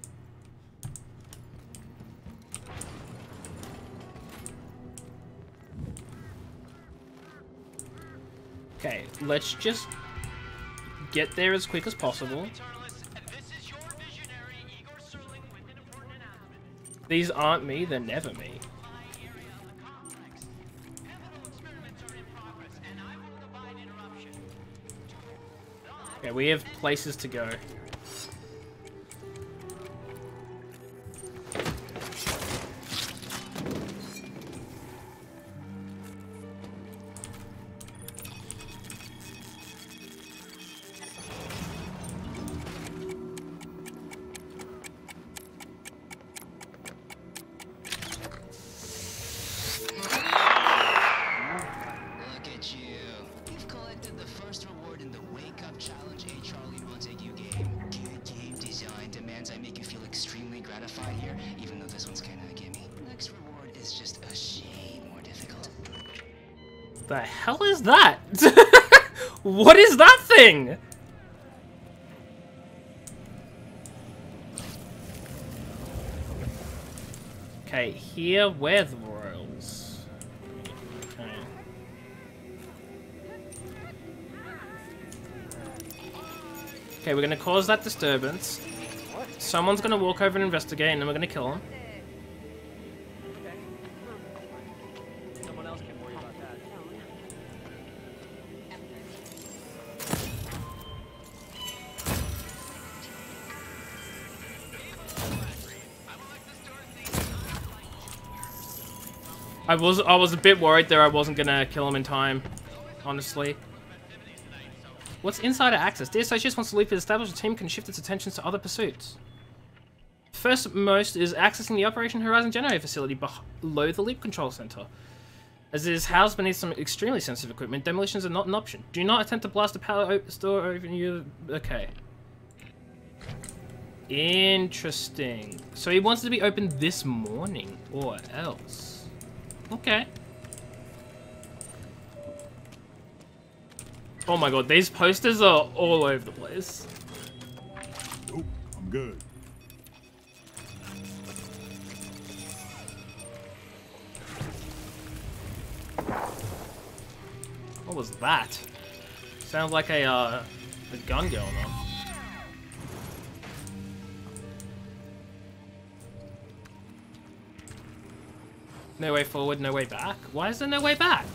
S1: Okay, let's just get there as quick as possible. These aren't me, they're never me. Okay, we have places to go. Okay, here the royals. Okay. Okay, we're gonna cause that disturbance. Someone's gonna walk over and investigate, and then we're gonna kill him. I was I was a bit worried there I wasn't gonna kill him in time, honestly. What's insider access? The associates wants to leave it established team can shift its attentions to other pursuits. First most is accessing the Operation Horizon generator facility below the Leap Control Center. As it is housed beneath some extremely sensitive equipment, demolitions are not an option. Do not attempt to blast the power store over you. Okay. Interesting. So he wants it to be open this morning, or else. Okay. Oh my god, these posters are all over the place.
S10: nope, I'm good.
S1: What was that? Sounds like a, uh, a gun going on. No way forward, no way back? Why is there no way back?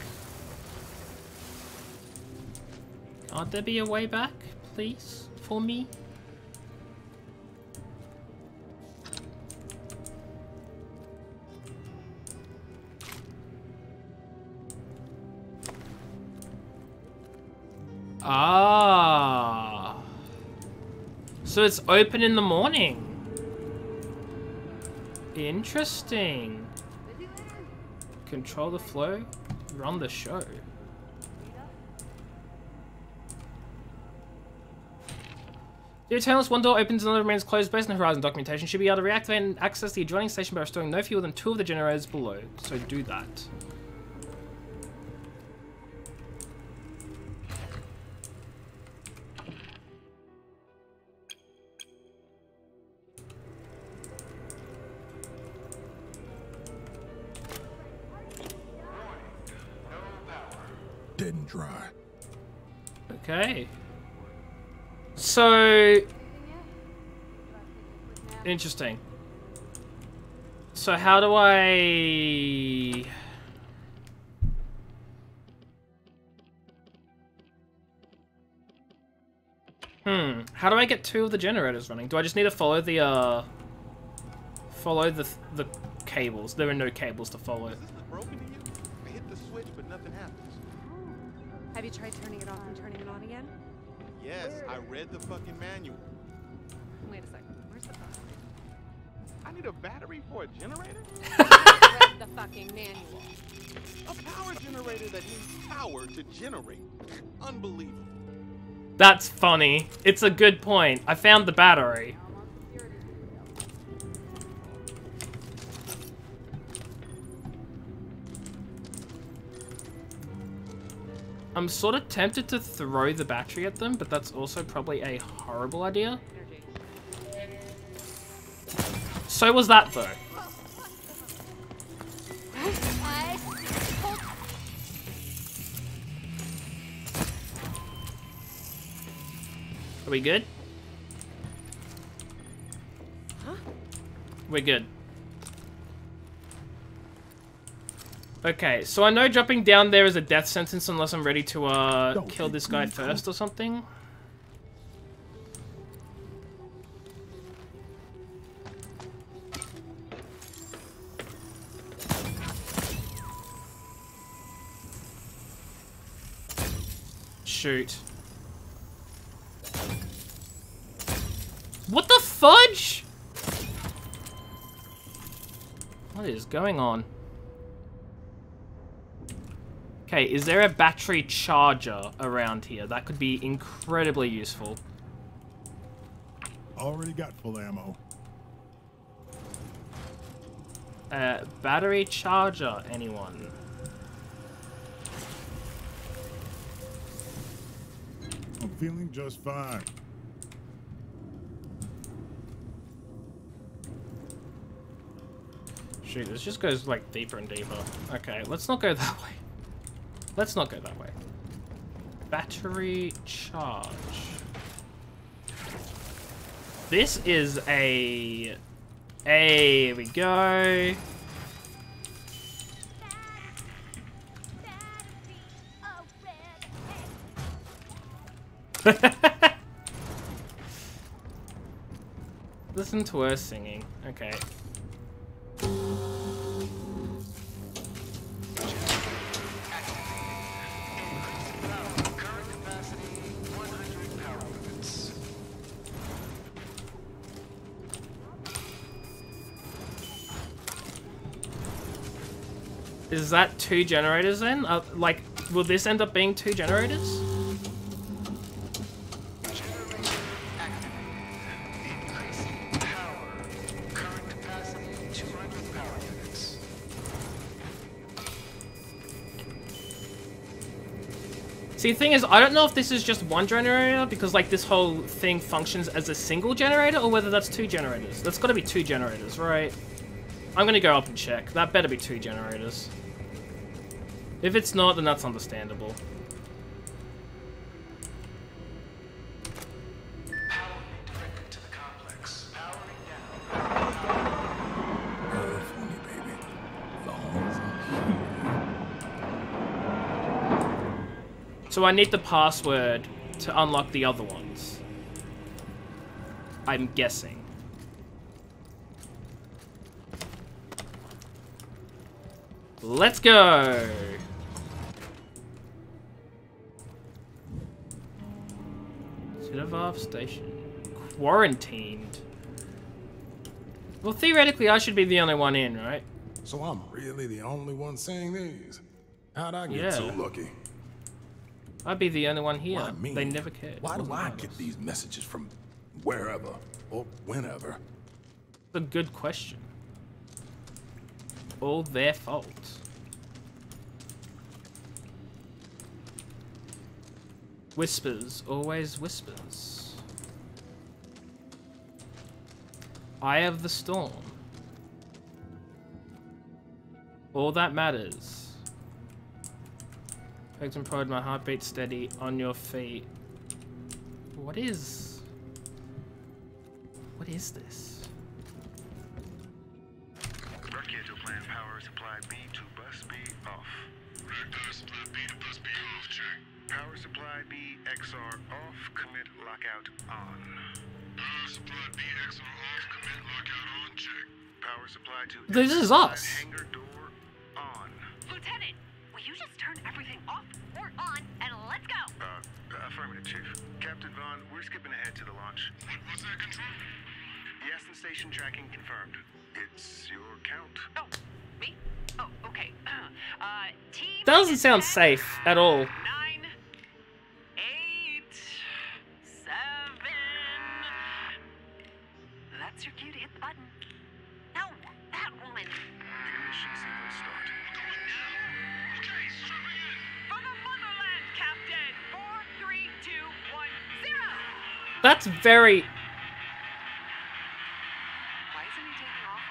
S1: Can't there be a way back, please, for me? Ah. So it's open in the morning. Interesting. Control the flow, run the show. The Eternalist one door opens, another remains closed based on Horizon documentation. Should be able to reactivate and access the adjoining station by restoring no fewer than two of the generators below. So do that. Okay. So interesting. So how do I Hmm, how do I get two of the generators running? Do I just need to follow the uh follow the the cables? There are no cables to follow.
S5: Is this broken to you? I hit the switch, but nothing happens.
S11: Have you tried turning it off and turning it on again?
S5: Yes, I read the fucking manual.
S11: Wait a second. Where's the battery?
S5: I need a battery for a generator?
S11: read the fucking manual.
S5: A power generator that needs power to generate. Unbelievable.
S1: That's funny. It's a good point. I found the battery. I'm sort of tempted to throw the battery at them, but that's also probably a horrible idea. So was that though. Are we good? We're good. Okay, so I know dropping down there is a death sentence unless I'm ready to uh kill this guy first or something. Shoot. What the fudge? What is going on? Okay, is there a battery charger around here? That could be incredibly useful.
S10: Already got full ammo.
S1: Uh, battery charger, anyone?
S10: I'm feeling just fine.
S1: Shoot, this just goes like deeper and deeper. Okay, let's not go that way. Let's not go that way. Battery charge. This is a... Here we go. Listen to her singing. Okay. Is that two generators then? Uh, like, will this end up being two generators? See, the thing is, I don't know if this is just one generator, because, like, this whole thing functions as a single generator, or whether that's two generators. That's gotta be two generators, right? I'm gonna go up and check. That better be two generators. If it's not, then that's understandable. So I need the password to unlock the other ones. I'm guessing. Let's go! Station. Quarantined. Well, theoretically, I should be the only one in, right?
S8: So I'm really the only one saying these? How'd I get
S1: Yeah.
S8: so lucky?
S1: I'd be the only one here.
S8: Why me?
S1: They never cared.
S8: Why do I get these messages from wherever or whenever?
S1: a good question. All their fault. Whispers, always whispers. Eye of the storm. All that matters. Poked and prod, my heartbeat steady on your feet. What is... What is this?
S2: Power supply B to bus B off. B to bus B off, check. Power supply B XR off, commit lockout on.
S1: This is us.
S2: Hangar door on.
S4: Lieutenant, will you just turn everything off or on and let's go?
S2: Uh, affirmative, Chief. Captain Vaughn, we're skipping ahead to the launch. What, what's that control? Yaston station tracking confirmed. It's your count.
S4: Oh, me? Oh, okay. uh, team.
S1: Doesn't sound safe at all.
S4: Nine,
S2: sequence start. Okay, strapping in.
S4: For the motherland, Captain. Four, three, two, one, zero.
S1: That's very...
S4: Why is
S11: Isn't he taking off?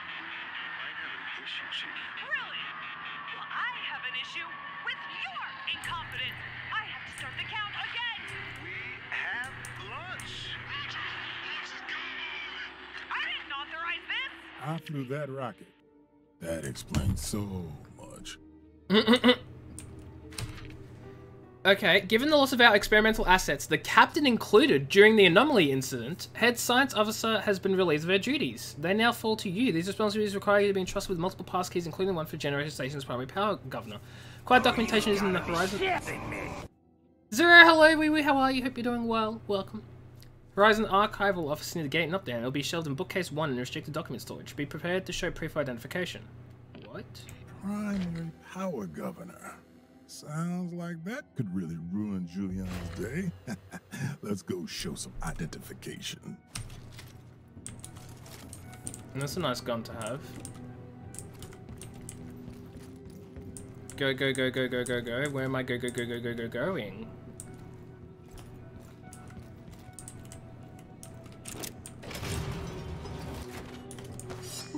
S2: Might have an issue, Chief.
S11: Really? Well, I have an issue with your incompetence. I have to start the count again.
S2: We have lunch.
S11: I didn't authorize this.
S10: I flew that rocket. That explains so much.
S1: Okay, given the loss of our experimental assets, the captain included during the anomaly incident, head science officer has been relieved of her duties. They now fall to you. These responsibilities require you to be entrusted with multiple pass keys, including one for generator station's primary power governor. Quiet documentation is in the horizon. Zero, hello, wee wee, how are you? Hope you're doing well. Welcome. Horizon Archival Office near the gate and up there. It'll be shelved in bookcase 1 in restricted document storage. Be prepared to show proof of identification. What?
S10: Primary power governor. Sounds like that could really ruin Julian's day. Let's go show some identification.
S1: That's a nice gun to have. Go, go, go, go, go, go, go. Where am I go, go, go, go, go, go, going?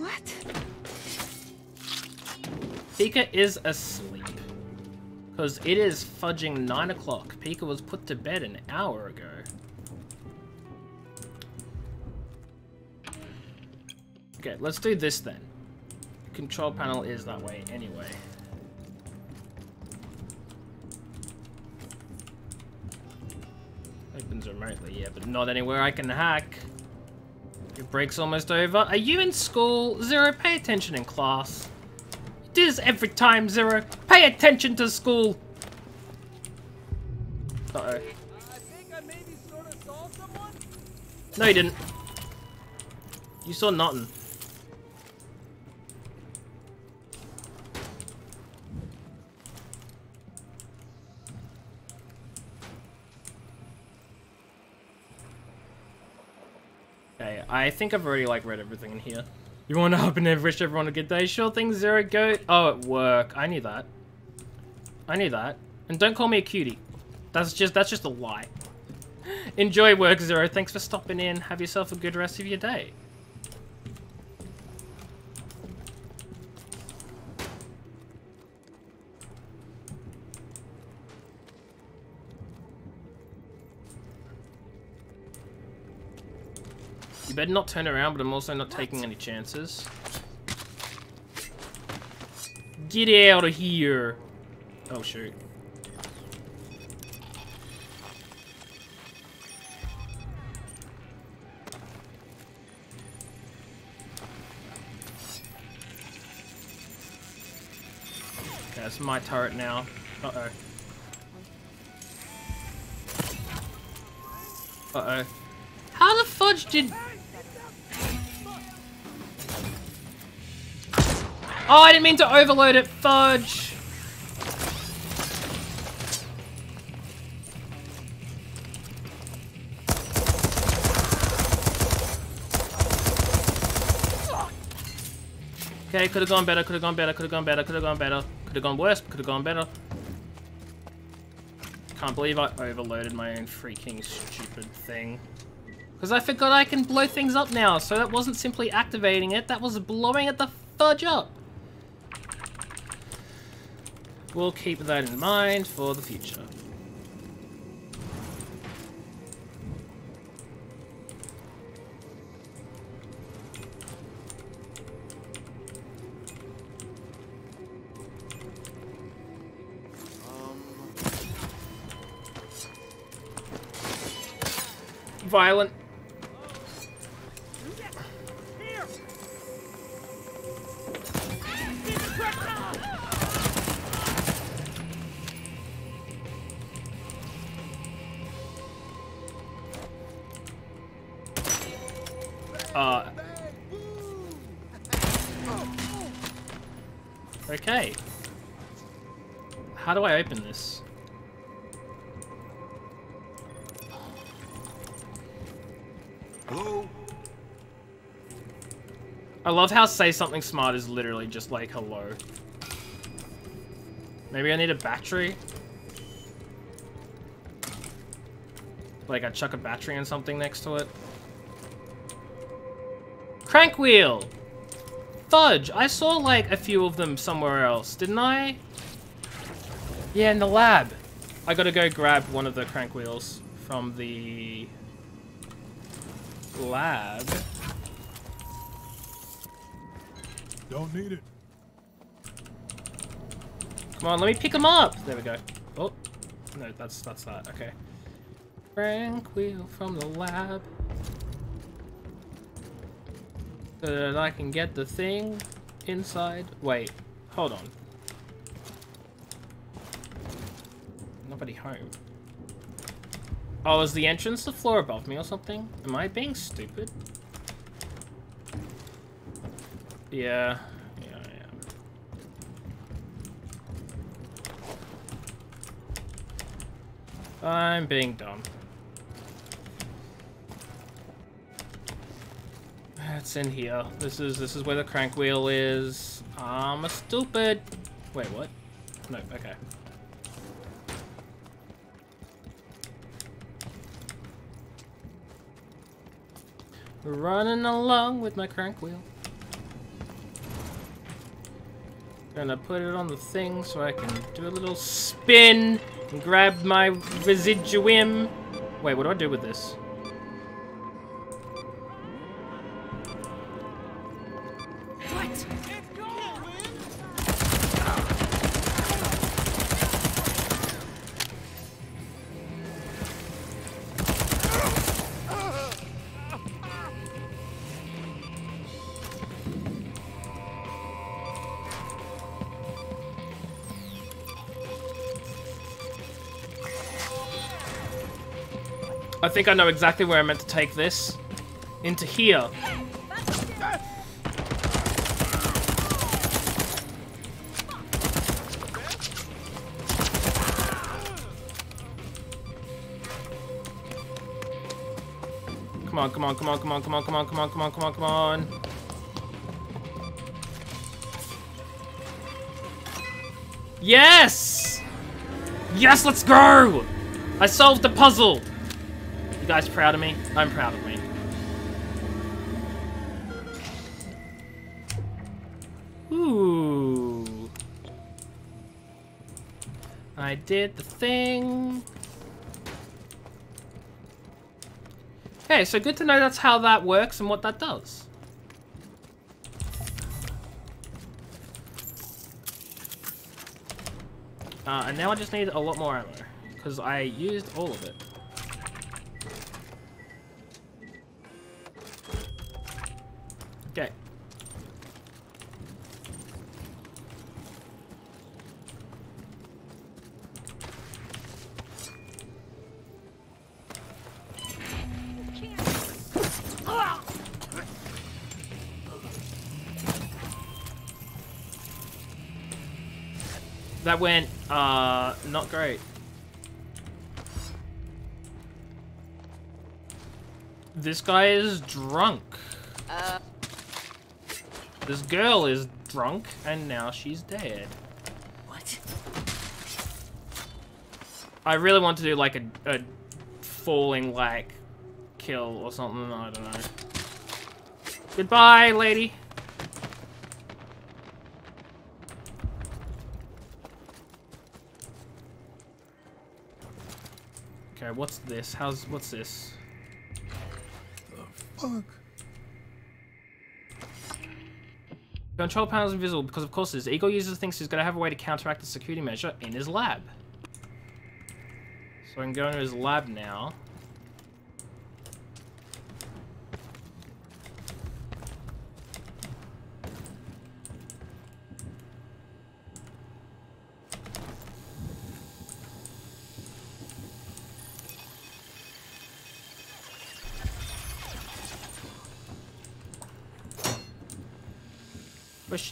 S11: What?
S1: Pika is asleep. Because it is fudging 9 o'clock. Pika was put to bed an hour ago. Okay, let's do this then. Control panel is that way anyway. Opens remotely, yeah, but not anywhere I can hack. Your break's almost over. Are you in school? Zero, pay attention in class. Do this every time, Zero. Pay attention to school. Uh-oh. No, you didn't. You saw nothing. I think I've already like read everything in here. You want to up and wish everyone a good day? Sure thing, Zero. Go. Oh, at work. I knew that. I knew that. And don't call me a cutie. That's just that's just a lie. Enjoy work, Zero. Thanks for stopping in. Have yourself a good rest of your day. Better not turn around, but I'm also not taking any chances. Get out of here! Oh shoot. That's my turret now. Uh-oh. Uh-oh. How the fudge did... Oh, I didn't mean to overload it. Fudge. Okay, could have gone better, could have gone better, could have gone better, could have gone better, could have gone worse, could have gone better. Can't believe I overloaded my own freaking stupid thing. Because I forgot I can blow things up now, so that wasn't simply activating it, that was blowing it the fudge up. We'll keep that in mind for the future. Um. Violent. Do I open this?
S2: Hello?
S1: I love how say something smart is literally just like hello. Maybe I need a battery? Like I chuck a battery and something next to it? Crank wheel! Fudge! I saw like a few of them somewhere else, didn't I? Yeah, in the lab. I gotta go grab one of the crank wheels from the lab.
S10: Don't need it.
S1: Come on, let me pick them up. There we go. Oh, no, that's that's that. Okay. Crank wheel from the lab. So that I can get the thing inside. Wait, hold on. Nobody home. Oh, is the entrance the floor above me or something? Am I being stupid? Yeah. Yeah, I am. I'm being dumb. It's in here. This is this is where the crank wheel is. I'm a stupid. Wait, what? No, okay. Running along with my crank wheel. Gonna put it on the thing so I can do a little spin and grab my residuum. Wait, what do I do with this? Think I know exactly where I'm meant to take this. Into here. Come on, come on, come on, come on, come on, come on, come on, come on, come on, come on. Yes! Yes, let's go! I solved the puzzle! You guys proud of me? I'm proud of me. Ooh. I did the thing. Okay, so good to know that's how that works and what that does. Uh, and now I just need a lot more ammo, because I used all of it. That went, uh, not great. This guy is drunk.
S4: Uh.
S1: This girl is drunk, and now she's dead.
S4: What?
S1: I really want to do like a, a falling like kill or something. I don't know. Goodbye, lady. Okay, what's this? How's what's this?
S10: Fuck.
S1: Control panel is invisible because of course his ego user thinks he's gonna have a way to counteract the security measure in his lab. So I can go into his lab now.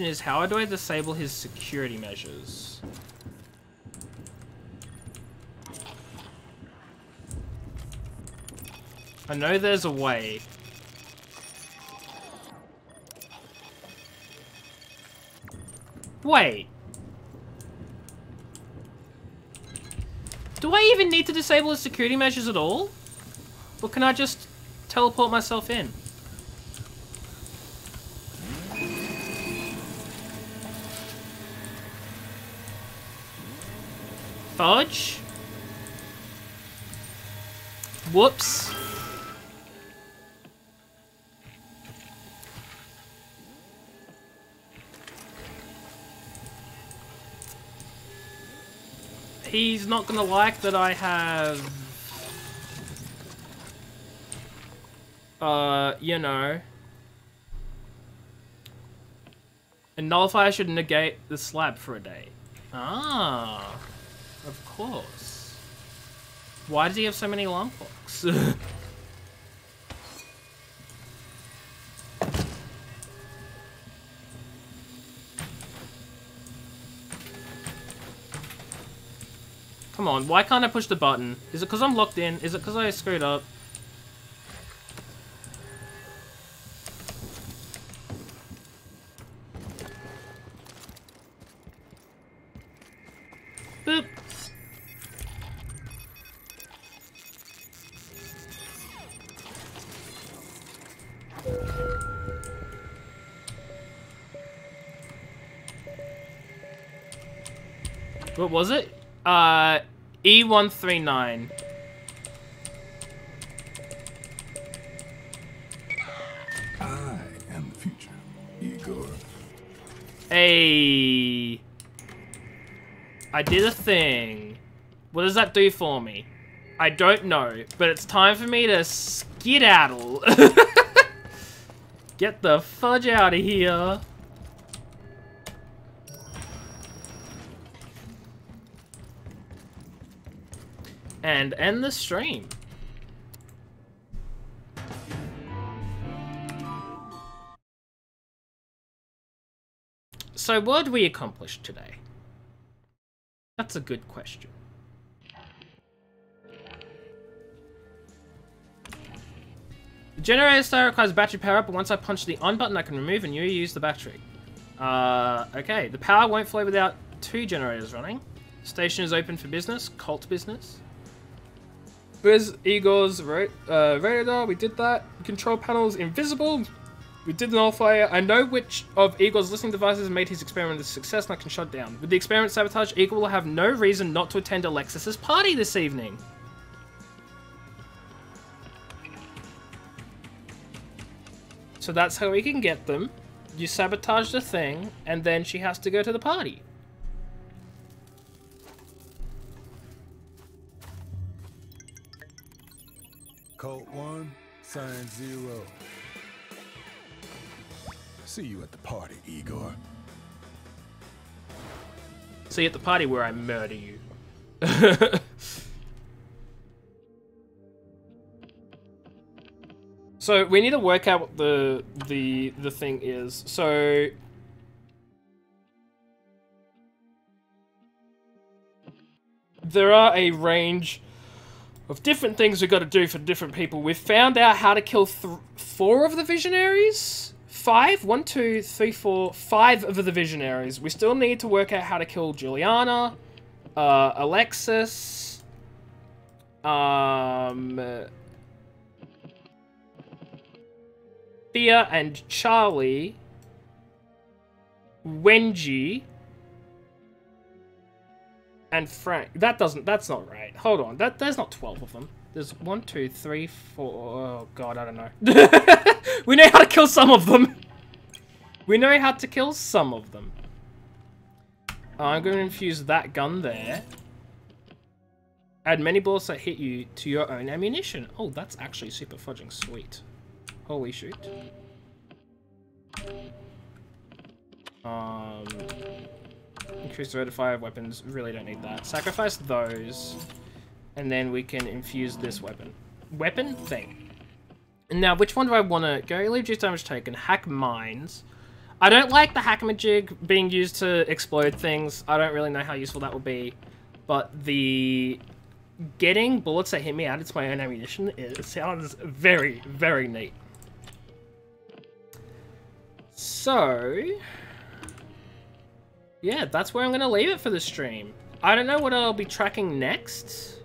S1: Question is, how do I disable his security measures? I know there's a way. Wait. Do I even need to disable his security measures at all? Or can I just teleport myself in? Fudge. Whoops. He's not gonna like that I have... Uh, you know... And nullify should negate the slab for a day. Ah, of course. Why does he have so many alarm clocks? Come on, why can't I push the button? Is it because I'm locked in? Is it because I screwed up? What was it? Uh, E139.
S10: I am the future, Egor.
S1: Hey. I did a thing. What does that do for me? I don't know, but it's time for me to skedaddle. Get the fudge out of here. And end the stream. So what did we accomplish today? That's a good question. The generator star requires battery power up, but once I punch the on button, I can remove and you use the battery. Uh, okay, the power won't flow without two generators running. Station is open for business, cult business. Where's Egor's ra uh, radar? We did that. Control panel's invisible. We did nullifier. I know which of Egor's listening devices made his experiment a success and I can shut down. With the experiment sabotage, Igor will have no reason not to attend Aleksis's party this evening. So that's how we can get them. You sabotage the thing, and then she has to go to the party.
S8: Code 1, sign 0. See you at the party, Egor.
S1: See you at the party where I murder you. so we need to work out what the the the thing is. So there are a range different things we've got to do for different people. We've found out how to kill four of the visionaries. Five? One, two, three, four, five of the visionaries. We still need to work out how to kill Julianna, uh, Aleksis, um, Fia and Charlie, Wenjie, and Frank. That doesn't, that's not right. Hold on, that there's not 12 of them. There's one, two, three, four. Oh god, I don't know. we know how to kill some of them. We know how to kill some of them. I'm going to infuse that gun there. Add many bullets that hit you to your own ammunition. Oh, that's actually super fudging sweet. Holy shoot. Um, increase the rate of fire weapons. Really don't need that. Sacrifice those. And then we can infuse this weapon. Weapon thing. And now, which one do I want to go? Reduce damage taken. Hack mines. I don't like the hackamajig being used to explode things. I don't really know how useful that will be. But the getting bullets that hit me out of my own ammunition it sounds very, very neat. So, yeah, that's where I'm going to leave it for the stream. I don't know what I'll be tracking next.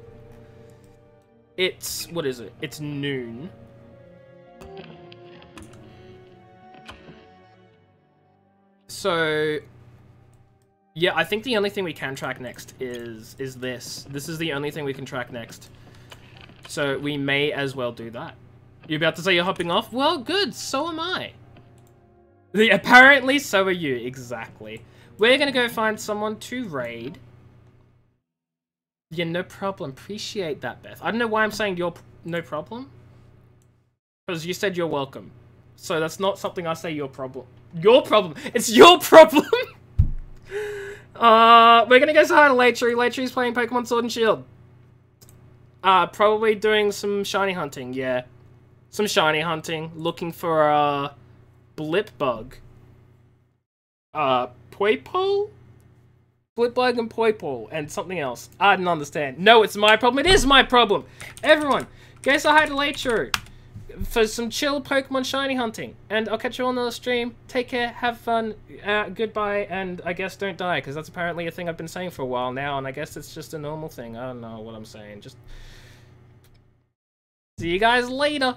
S1: It's, what is it? It's noon. So, Yeah, I think the only thing we can track next is is this. This is the only thing we can track next. So we may as well do that. You're about to say you're hopping off? Well, good. So am I. The, apparently, so are you. Exactly. We're gonna go find someone to raid. Yeah, no problem. Appreciate that, Beth. I don't know why I'm saying you're no problem. Because you said you're welcome. So that's not something I say your problem. Your problem. It's your problem. uh, we're gonna go say hi to Latry. Latry's playing Pokemon Sword and Shield. Uh, probably doing some shiny hunting. Yeah, some shiny hunting. Looking for a Blipbug. Uh, Poipole? Blipbug and Poipole and something else. I didn't understand. No, it's my problem. It is my problem. Everyone, go say hi to Latry for some chill Pokemon shiny hunting. And I'll catch you on the stream. Take care, have fun, uh, goodbye, and I guess don't die, because that's apparently a thing I've been saying for a while now, and I guess it's just a normal thing. I don't know what I'm saying. Just see you guys later.